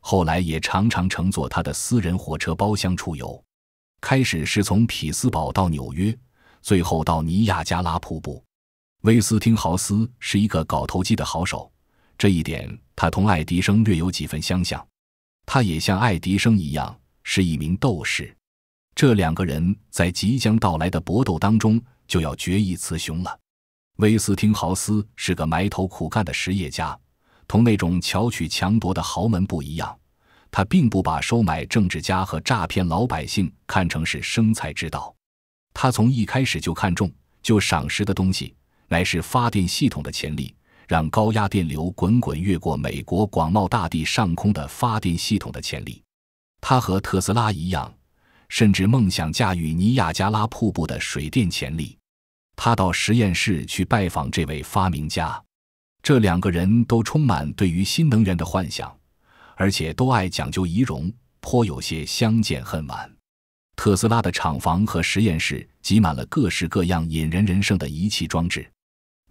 后来也常常乘坐他的私人火车包厢出游。开始是从匹兹堡到纽约，最后到尼亚加拉瀑布。威斯汀豪斯是一个搞投机的好手，这一点他同爱迪生略有几分相像。他也像爱迪生一样是一名斗士，这两个人在即将到来的搏斗当中就要决一雌雄了。威斯汀豪斯是个埋头苦干的实业家，同那种巧取强夺的豪门不一样，他并不把收买政治家和诈骗老百姓看成是生财之道。他从一开始就看重、就赏识的东西，乃是发电系统的潜力。让高压电流滚滚越过美国广袤大地上空的发电系统的潜力，他和特斯拉一样，甚至梦想驾驭尼亚加拉瀑布的水电潜力。他到实验室去拜访这位发明家，这两个人都充满对于新能源的幻想，而且都爱讲究仪容，颇有些相见恨晚。特斯拉的厂房和实验室挤满了各式各样引人人胜的仪器装置。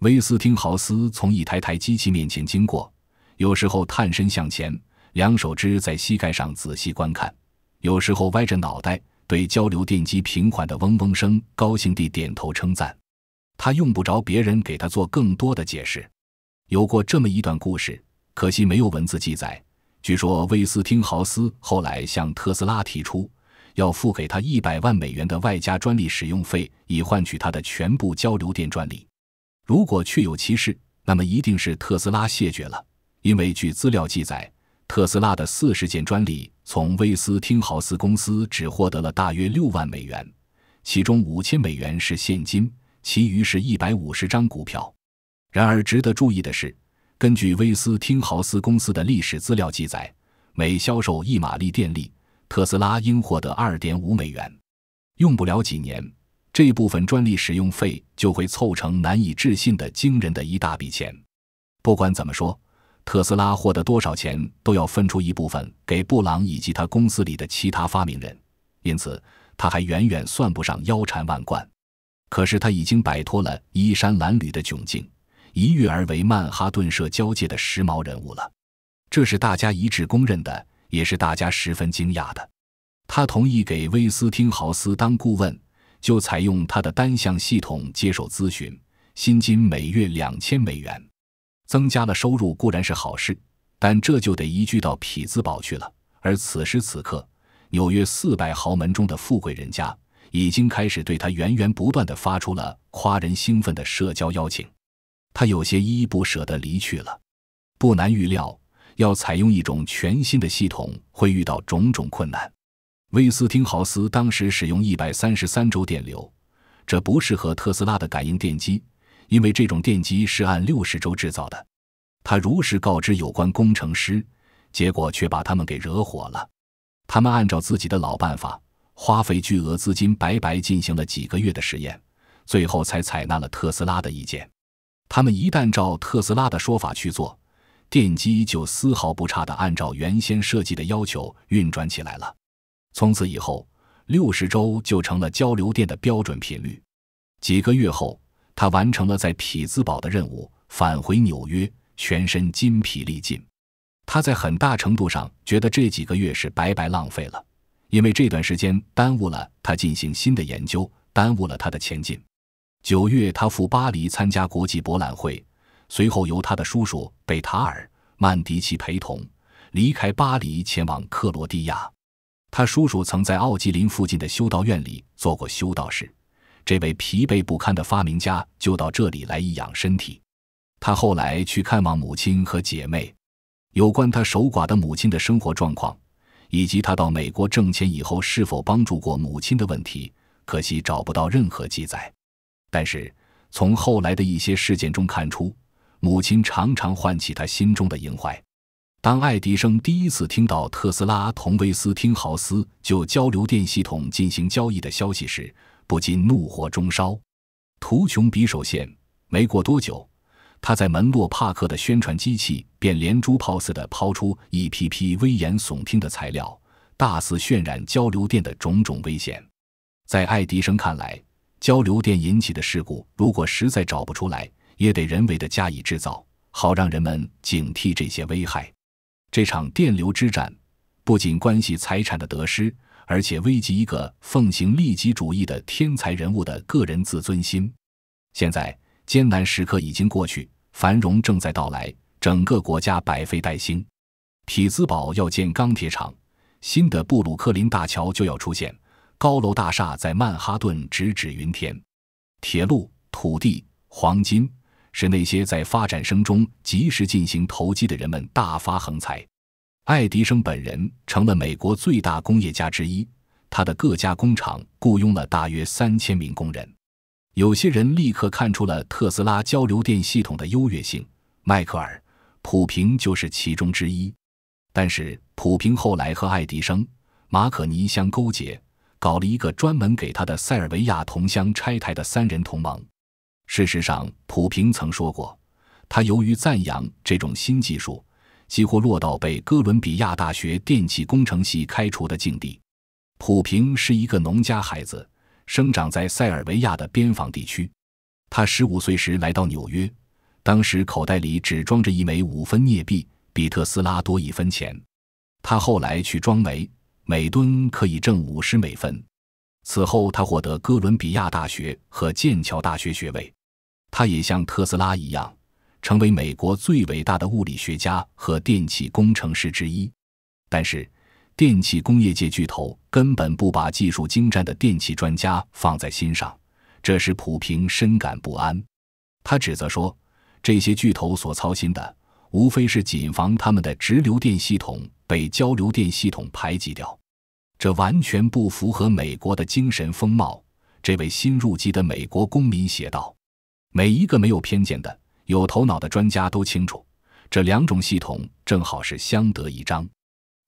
威斯汀豪斯从一台台机器面前经过，有时候探身向前，两手支在膝盖上仔细观看；有时候歪着脑袋，对交流电机平缓的嗡嗡声高兴地点头称赞。他用不着别人给他做更多的解释。有过这么一段故事，可惜没有文字记载。据说威斯汀豪斯后来向特斯拉提出，要付给他一百万美元的外加专利使用费，以换取他的全部交流电专利。如果确有其事，那么一定是特斯拉谢绝了，因为据资料记载，特斯拉的四十件专利从威斯汀豪斯公司只获得了大约六万美元，其中五千美元是现金，其余是一百五十张股票。然而，值得注意的是，根据威斯汀豪斯公司的历史资料记载，每销售一马力电力，特斯拉应获得二点五美元。用不了几年。这部分专利使用费就会凑成难以置信的惊人的一大笔钱。不管怎么说，特斯拉获得多少钱都要分出一部分给布朗以及他公司里的其他发明人，因此他还远远算不上腰缠万贯。可是他已经摆脱了衣衫褴褛的窘境，一跃而为曼哈顿社交界的时髦人物了。这是大家一致公认的，也是大家十分惊讶的。他同意给威斯汀豪斯当顾问。就采用他的单项系统接受咨询，薪金每月两千美元，增加了收入固然是好事，但这就得移居到匹兹堡去了。而此时此刻，纽约四百豪门中的富贵人家已经开始对他源源不断地发出了夸人兴奋的社交邀请，他有些依依不舍地离去了。不难预料，要采用一种全新的系统会遇到种种困难。威斯汀豪斯当时使用一百三十三周电流，这不适合特斯拉的感应电机，因为这种电机是按六十周制造的。他如实告知有关工程师，结果却把他们给惹火了。他们按照自己的老办法，花费巨额资金，白白进行了几个月的实验，最后才采纳了特斯拉的意见。他们一旦照特斯拉的说法去做，电机就丝毫不差地按照原先设计的要求运转起来了。从此以后，六十周就成了交流电的标准频率。几个月后，他完成了在匹兹堡的任务，返回纽约，全身筋疲力尽。他在很大程度上觉得这几个月是白白浪费了，因为这段时间耽误了他进行新的研究，耽误了他的前进。九月，他赴巴黎参加国际博览会，随后由他的叔叔贝塔尔·曼迪奇陪同离开巴黎，前往克罗地亚。他叔叔曾在奥吉林附近的修道院里做过修道士，这位疲惫不堪的发明家就到这里来颐养身体。他后来去看望母亲和姐妹。有关他守寡的母亲的生活状况，以及他到美国挣钱以后是否帮助过母亲的问题，可惜找不到任何记载。但是从后来的一些事件中看出，母亲常常唤起他心中的萦怀。当爱迪生第一次听到特斯拉同威斯汀豪斯就交流电系统进行交易的消息时，不禁怒火中烧。图穷匕首现，没过多久，他在门洛帕克的宣传机器便连珠炮似的抛出一批批危言耸听的材料，大肆渲染交流电的种种危险。在爱迪生看来，交流电引起的事故，如果实在找不出来，也得人为的加以制造，好让人们警惕这些危害。这场电流之战，不仅关系财产的得失，而且危及一个奉行利己主义的天才人物的个人自尊心。现在艰难时刻已经过去，繁荣正在到来，整个国家百废待兴。匹兹堡要建钢铁厂，新的布鲁克林大桥就要出现，高楼大厦在曼哈顿直指云天，铁路、土地、黄金。使那些在发展声中及时进行投机的人们大发横财。爱迪生本人成了美国最大工业家之一，他的各家工厂雇佣了大约三千名工人。有些人立刻看出了特斯拉交流电系统的优越性，迈克尔·普平就是其中之一。但是普平后来和爱迪生、马可尼相勾结，搞了一个专门给他的塞尔维亚同乡拆台的三人同盟。事实上，普平曾说过，他由于赞扬这种新技术，几乎落到被哥伦比亚大学电气工程系开除的境地。普平是一个农家孩子，生长在塞尔维亚的边防地区。他十五岁时来到纽约，当时口袋里只装着一枚五分镍币，比特斯拉多一分钱。他后来去装煤，每吨可以挣五十美分。此后，他获得哥伦比亚大学和剑桥大学学位。他也像特斯拉一样，成为美国最伟大的物理学家和电气工程师之一。但是，电气工业界巨头根本不把技术精湛的电气专家放在心上，这使普平深感不安。他指责说，这些巨头所操心的，无非是谨防他们的直流电系统被交流电系统排挤掉，这完全不符合美国的精神风貌。这位新入籍的美国公民写道。每一个没有偏见的、有头脑的专家都清楚，这两种系统正好是相得益彰。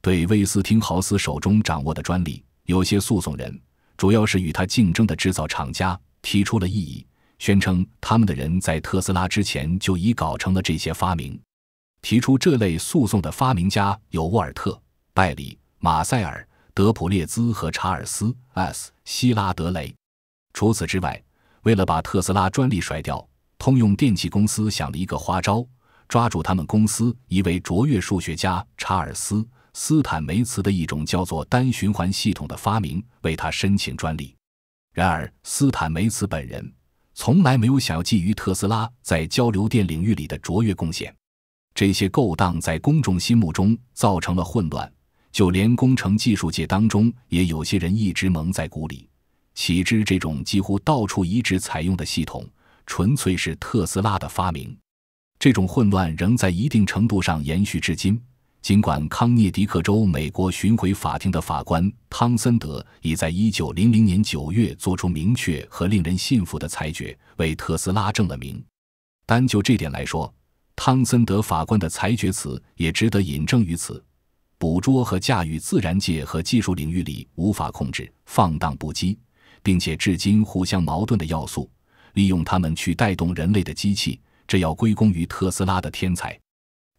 对威斯汀豪斯手中掌握的专利，有些诉讼人，主要是与他竞争的制造厂家，提出了异议，宣称他们的人在特斯拉之前就已搞成了这些发明。提出这类诉讼的发明家有沃尔特·拜里、马塞尔·德普列兹和查尔斯 ·S· 希拉德雷。除此之外，为了把特斯拉专利甩掉，通用电气公司想了一个花招，抓住他们公司一位卓越数学家查尔斯·斯坦梅茨的一种叫做单循环系统的发明，为他申请专利。然而，斯坦梅茨本人从来没有想要觊觎特斯拉在交流电领域里的卓越贡献。这些勾当在公众心目中造成了混乱，就连工程技术界当中也有些人一直蒙在鼓里。岂知这种几乎到处一致采用的系统，纯粹是特斯拉的发明。这种混乱仍在一定程度上延续至今。尽管康涅狄克州美国巡回法庭的法官汤森德已在1900年9月做出明确和令人信服的裁决，为特斯拉正了名。单就这点来说，汤森德法官的裁决词也值得引证于此：捕捉和驾驭自然界和技术领域里无法控制、放荡不羁。并且至今互相矛盾的要素，利用它们去带动人类的机器，这要归功于特斯拉的天才。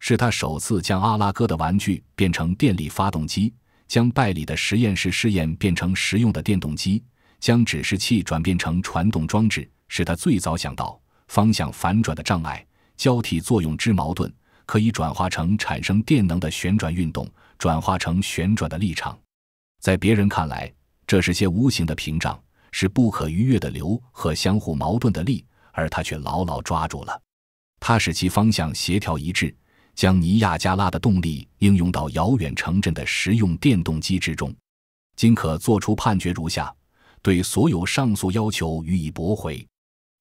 是他首次将阿拉哥的玩具变成电力发动机，将拜里的实验室试验变成实用的电动机，将指示器转变成传动装置。是他最早想到方向反转的障碍、交替作用之矛盾可以转化成产生电能的旋转运动，转化成旋转的力场。在别人看来，这是些无形的屏障。是不可逾越的流和相互矛盾的力，而他却牢牢抓住了。他使其方向协调一致，将尼亚加拉的动力应用到遥远城镇的实用电动机之中。今可作出判决如下：对所有上诉要求予以驳回。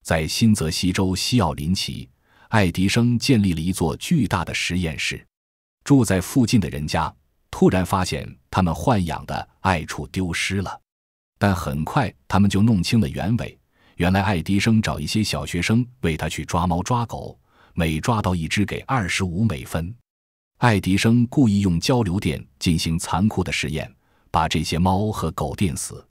在新泽西州西奥林奇，爱迪生建立了一座巨大的实验室。住在附近的人家突然发现他们豢养的爱畜丢失了，但很快他们就弄清了原委。原来爱迪生找一些小学生为他去抓猫抓狗，每抓到一只给二十五美分。爱迪生故意用交流电进行残酷的实验，把这些猫和狗电死。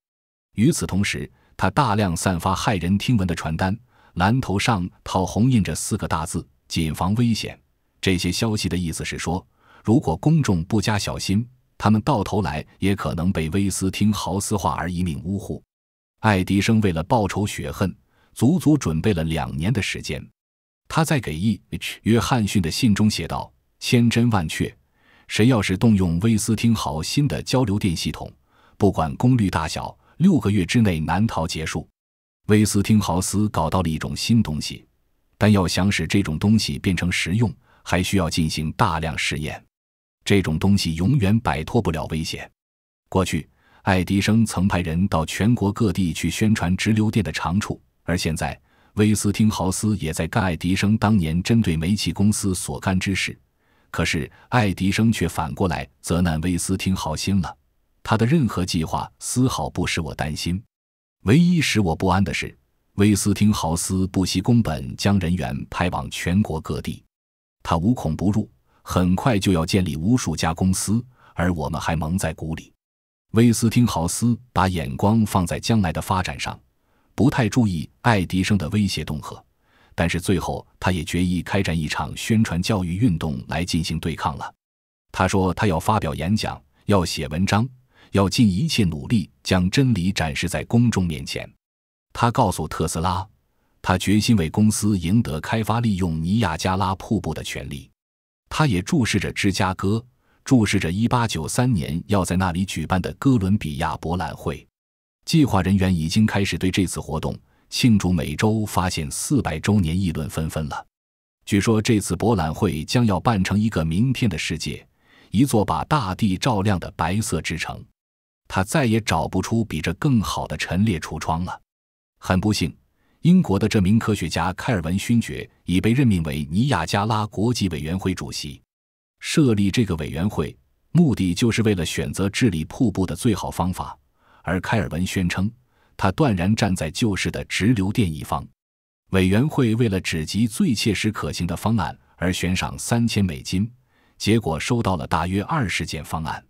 与此同时，他大量散发骇人听闻的传单，蓝头上套红印着四个大字“谨防危险”。这些消息的意思是说，如果公众不加小心，他们到头来也可能被威斯汀豪斯化而一命呜呼。爱迪生为了报仇雪恨，足足准备了两年的时间。他在给 E.H. 约翰逊的信中写道：“千真万确，谁要是动用威斯汀豪新的交流电系统，不管功率大小。”六个月之内难逃结束。威斯汀豪斯搞到了一种新东西，但要想使这种东西变成实用，还需要进行大量试验。这种东西永远摆脱不了危险。过去，爱迪生曾派人到全国各地去宣传直流电的长处，而现在，威斯汀豪斯也在干爱迪生当年针对煤气公司所干之事。可是，爱迪生却反过来责难威斯汀豪斯了。他的任何计划丝毫不使我担心，唯一使我不安的是，威斯汀豪斯不惜工本将人员派往全国各地，他无孔不入，很快就要建立无数家公司，而我们还蒙在鼓里。威斯汀豪斯把眼光放在将来的发展上，不太注意爱迪生的威胁恫吓，但是最后他也决意开展一场宣传教育运动来进行对抗了。他说他要发表演讲，要写文章。要尽一切努力将真理展示在公众面前。他告诉特斯拉，他决心为公司赢得开发利用尼亚加拉瀑布的权利。他也注视着芝加哥，注视着1893年要在那里举办的哥伦比亚博览会。计划人员已经开始对这次活动庆祝美洲发现四百周年议论纷纷了。据说这次博览会将要办成一个明天的世界，一座把大地照亮的白色之城。他再也找不出比这更好的陈列橱窗了。很不幸，英国的这名科学家开尔文勋爵已被任命为尼亚加拉国际委员会主席。设立这个委员会，目的就是为了选择治理瀑布的最好方法。而开尔文宣称，他断然站在旧式的直流电一方。委员会为了指集最切实可行的方案而悬赏三千美金，结果收到了大约二十件方案，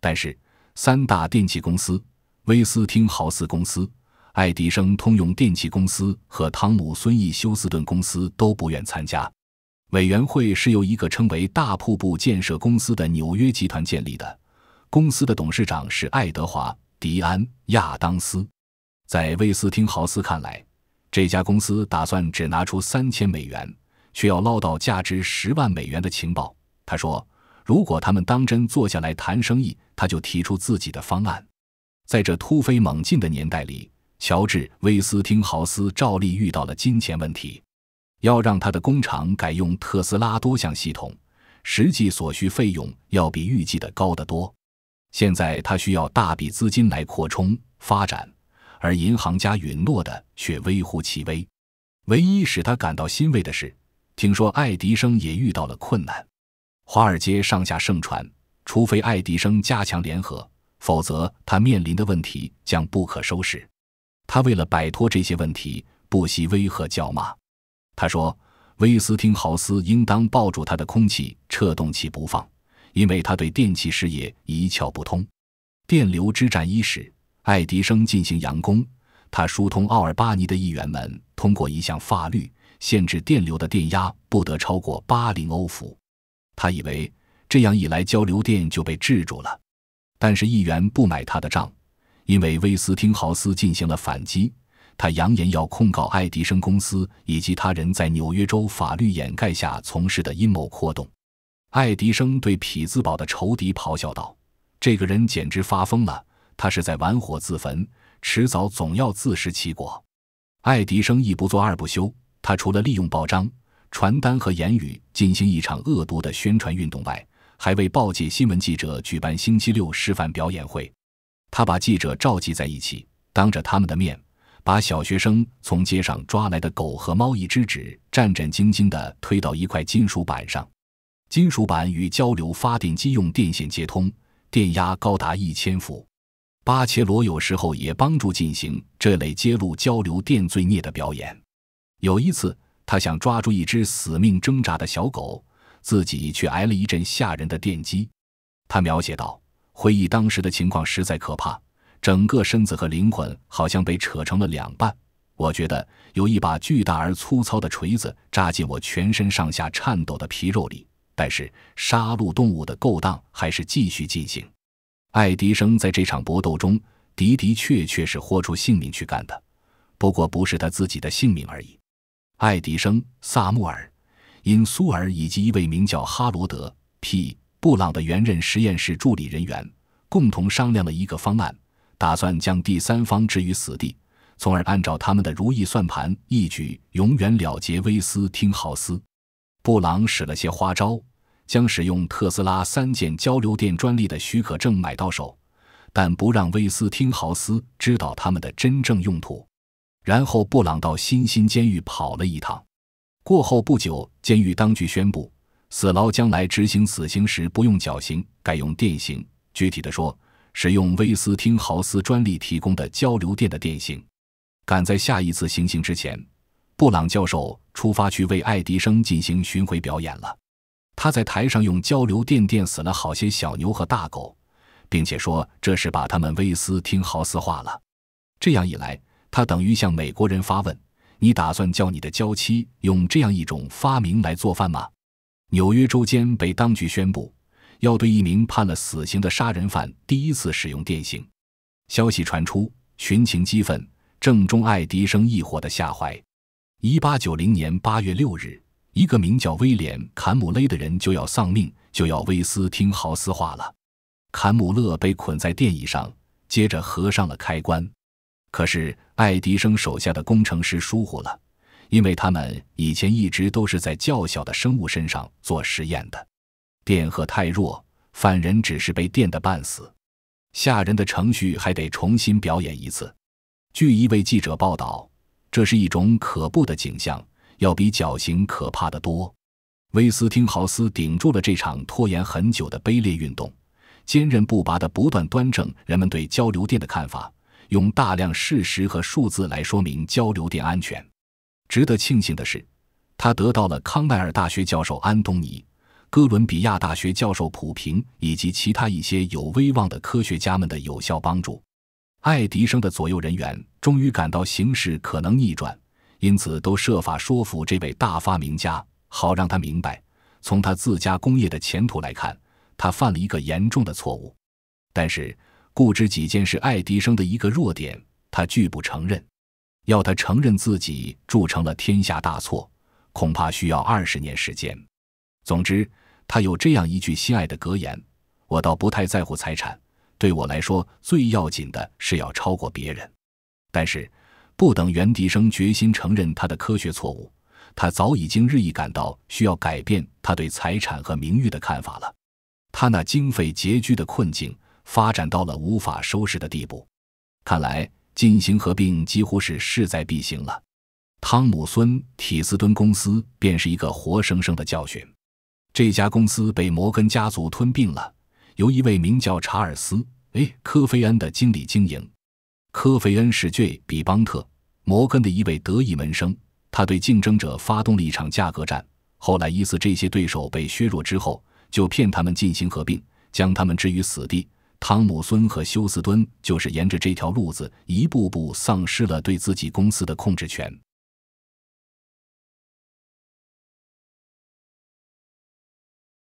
但是。三大电器公司——威斯汀豪斯公司、爱迪生通用电气公司和汤姆孙毅休斯顿公司都不愿参加。委员会是由一个称为大瀑布建设公司的纽约集团建立的，公司的董事长是爱德华·迪安·亚当斯。在威斯汀豪斯看来，这家公司打算只拿出三千美元，却要捞到价值十万美元的情报。他说。如果他们当真坐下来谈生意，他就提出自己的方案。在这突飞猛进的年代里，乔治·威斯汀豪斯照例遇到了金钱问题。要让他的工厂改用特斯拉多项系统，实际所需费用要比预计的高得多。现在他需要大笔资金来扩充发展，而银行家允诺的却微乎其微。唯一使他感到欣慰的是，听说爱迪生也遇到了困难。华尔街上下盛传，除非爱迪生加强联合，否则他面临的问题将不可收拾。他为了摆脱这些问题，不惜威吓叫骂。他说：“威斯汀豪斯应当抱住他的空气掣动器不放，因为他对电气事业一窍不通。”电流之战伊始，爱迪生进行佯攻，他疏通奥尔巴尼的议员们，通过一项法律限制电流的电压不得超过八零欧伏。他以为这样一来，交流电就被制住了。但是议员不买他的账，因为威斯汀豪斯进行了反击。他扬言要控告爱迪生公司以及他人在纽约州法律掩盖下从事的阴谋活动。爱迪生对匹兹堡的仇敌咆哮道：“这个人简直发疯了！他是在玩火自焚，迟早总要自食其果。”爱迪生一不做二不休，他除了利用报章。传单和言语进行一场恶毒的宣传运动外，还为报界新闻记者举办星期六示范表演会。他把记者召集在一起，当着他们的面，把小学生从街上抓来的狗和猫一只只战战兢兢地推到一块金属板上。金属板与交流发电机用电线接通，电压高达一千伏。巴切罗有时候也帮助进行这类揭露交流电罪孽的表演。有一次，他想抓住一只死命挣扎的小狗，自己却挨了一阵吓人的电击。他描写道：“回忆当时的情况实在可怕，整个身子和灵魂好像被扯成了两半。我觉得有一把巨大而粗糙的锤子扎进我全身上下颤抖的皮肉里。但是杀戮动物的勾当还是继续进行。爱迪生在这场搏斗中的的确确是豁出性命去干的，不过不是他自己的性命而已。爱迪生、萨穆尔、因苏尔以及一位名叫哈罗德 ·P· 布朗的原任实验室助理人员共同商量了一个方案，打算将第三方置于死地，从而按照他们的如意算盘，一举永远了结威斯汀豪斯。布朗使了些花招，将使用特斯拉三件交流电专利的许可证买到手，但不让威斯汀豪斯知道他们的真正用途。然后，布朗到新兴监狱跑了一趟。过后不久，监狱当局宣布，死牢将来执行死刑时不用绞刑，改用电刑。具体的说，使用威斯汀豪斯专利提供的交流电的电刑。赶在下一次行刑之前。布朗教授出发去为爱迪生进行巡回表演了。他在台上用交流电电死了好些小牛和大狗，并且说这是把他们威斯汀豪斯化了。这样一来，他等于向美国人发问：你打算叫你的娇妻用这样一种发明来做饭吗？纽约州间被当局宣布要对一名判了死刑的杀人犯第一次使用电刑。消息传出，群情激愤，正中爱迪生一伙的下怀。一八九零年八月六日，一个名叫威廉·坎姆勒的人就要丧命，就要威斯汀豪斯化了。坎姆勒被捆在电椅上，接着合上了开关。可是爱迪生手下的工程师疏忽了，因为他们以前一直都是在较小的生物身上做实验的。电荷太弱，犯人只是被电得半死。吓人的程序还得重新表演一次。据一位记者报道。这是一种可怖的景象，要比绞刑可怕的多。威斯汀豪斯顶住了这场拖延很久的卑劣运动，坚韧不拔地不断端正人们对交流电的看法，用大量事实和数字来说明交流电安全。值得庆幸的是，他得到了康奈尔大学教授安东尼、哥伦比亚大学教授普平以及其他一些有威望的科学家们的有效帮助。爱迪生的左右人员终于感到形势可能逆转，因此都设法说服这位大发明家，好让他明白，从他自家工业的前途来看，他犯了一个严重的错误。但是固执己见是爱迪生的一个弱点，他拒不承认。要他承认自己铸成了天下大错，恐怕需要二十年时间。总之，他有这样一句心爱的格言：“我倒不太在乎财产。”对我来说，最要紧的是要超过别人。但是，不等袁迪生决心承认他的科学错误，他早已经日益感到需要改变他对财产和名誉的看法了。他那经费拮据的困境发展到了无法收拾的地步。看来，进行合并几乎是势在必行了。汤姆孙体斯敦公司便是一个活生生的教训。这家公司被摩根家族吞并了。由一位名叫查尔斯 ·A· 科菲恩的经理经营。科菲恩是 J· 比邦特摩根的一位得意门生，他对竞争者发动了一场价格战。后来，疑似这些对手被削弱之后，就骗他们进行合并，将他们置于死地。汤姆孙和休斯敦就是沿着这条路子，一步步丧失了对自己公司的控制权。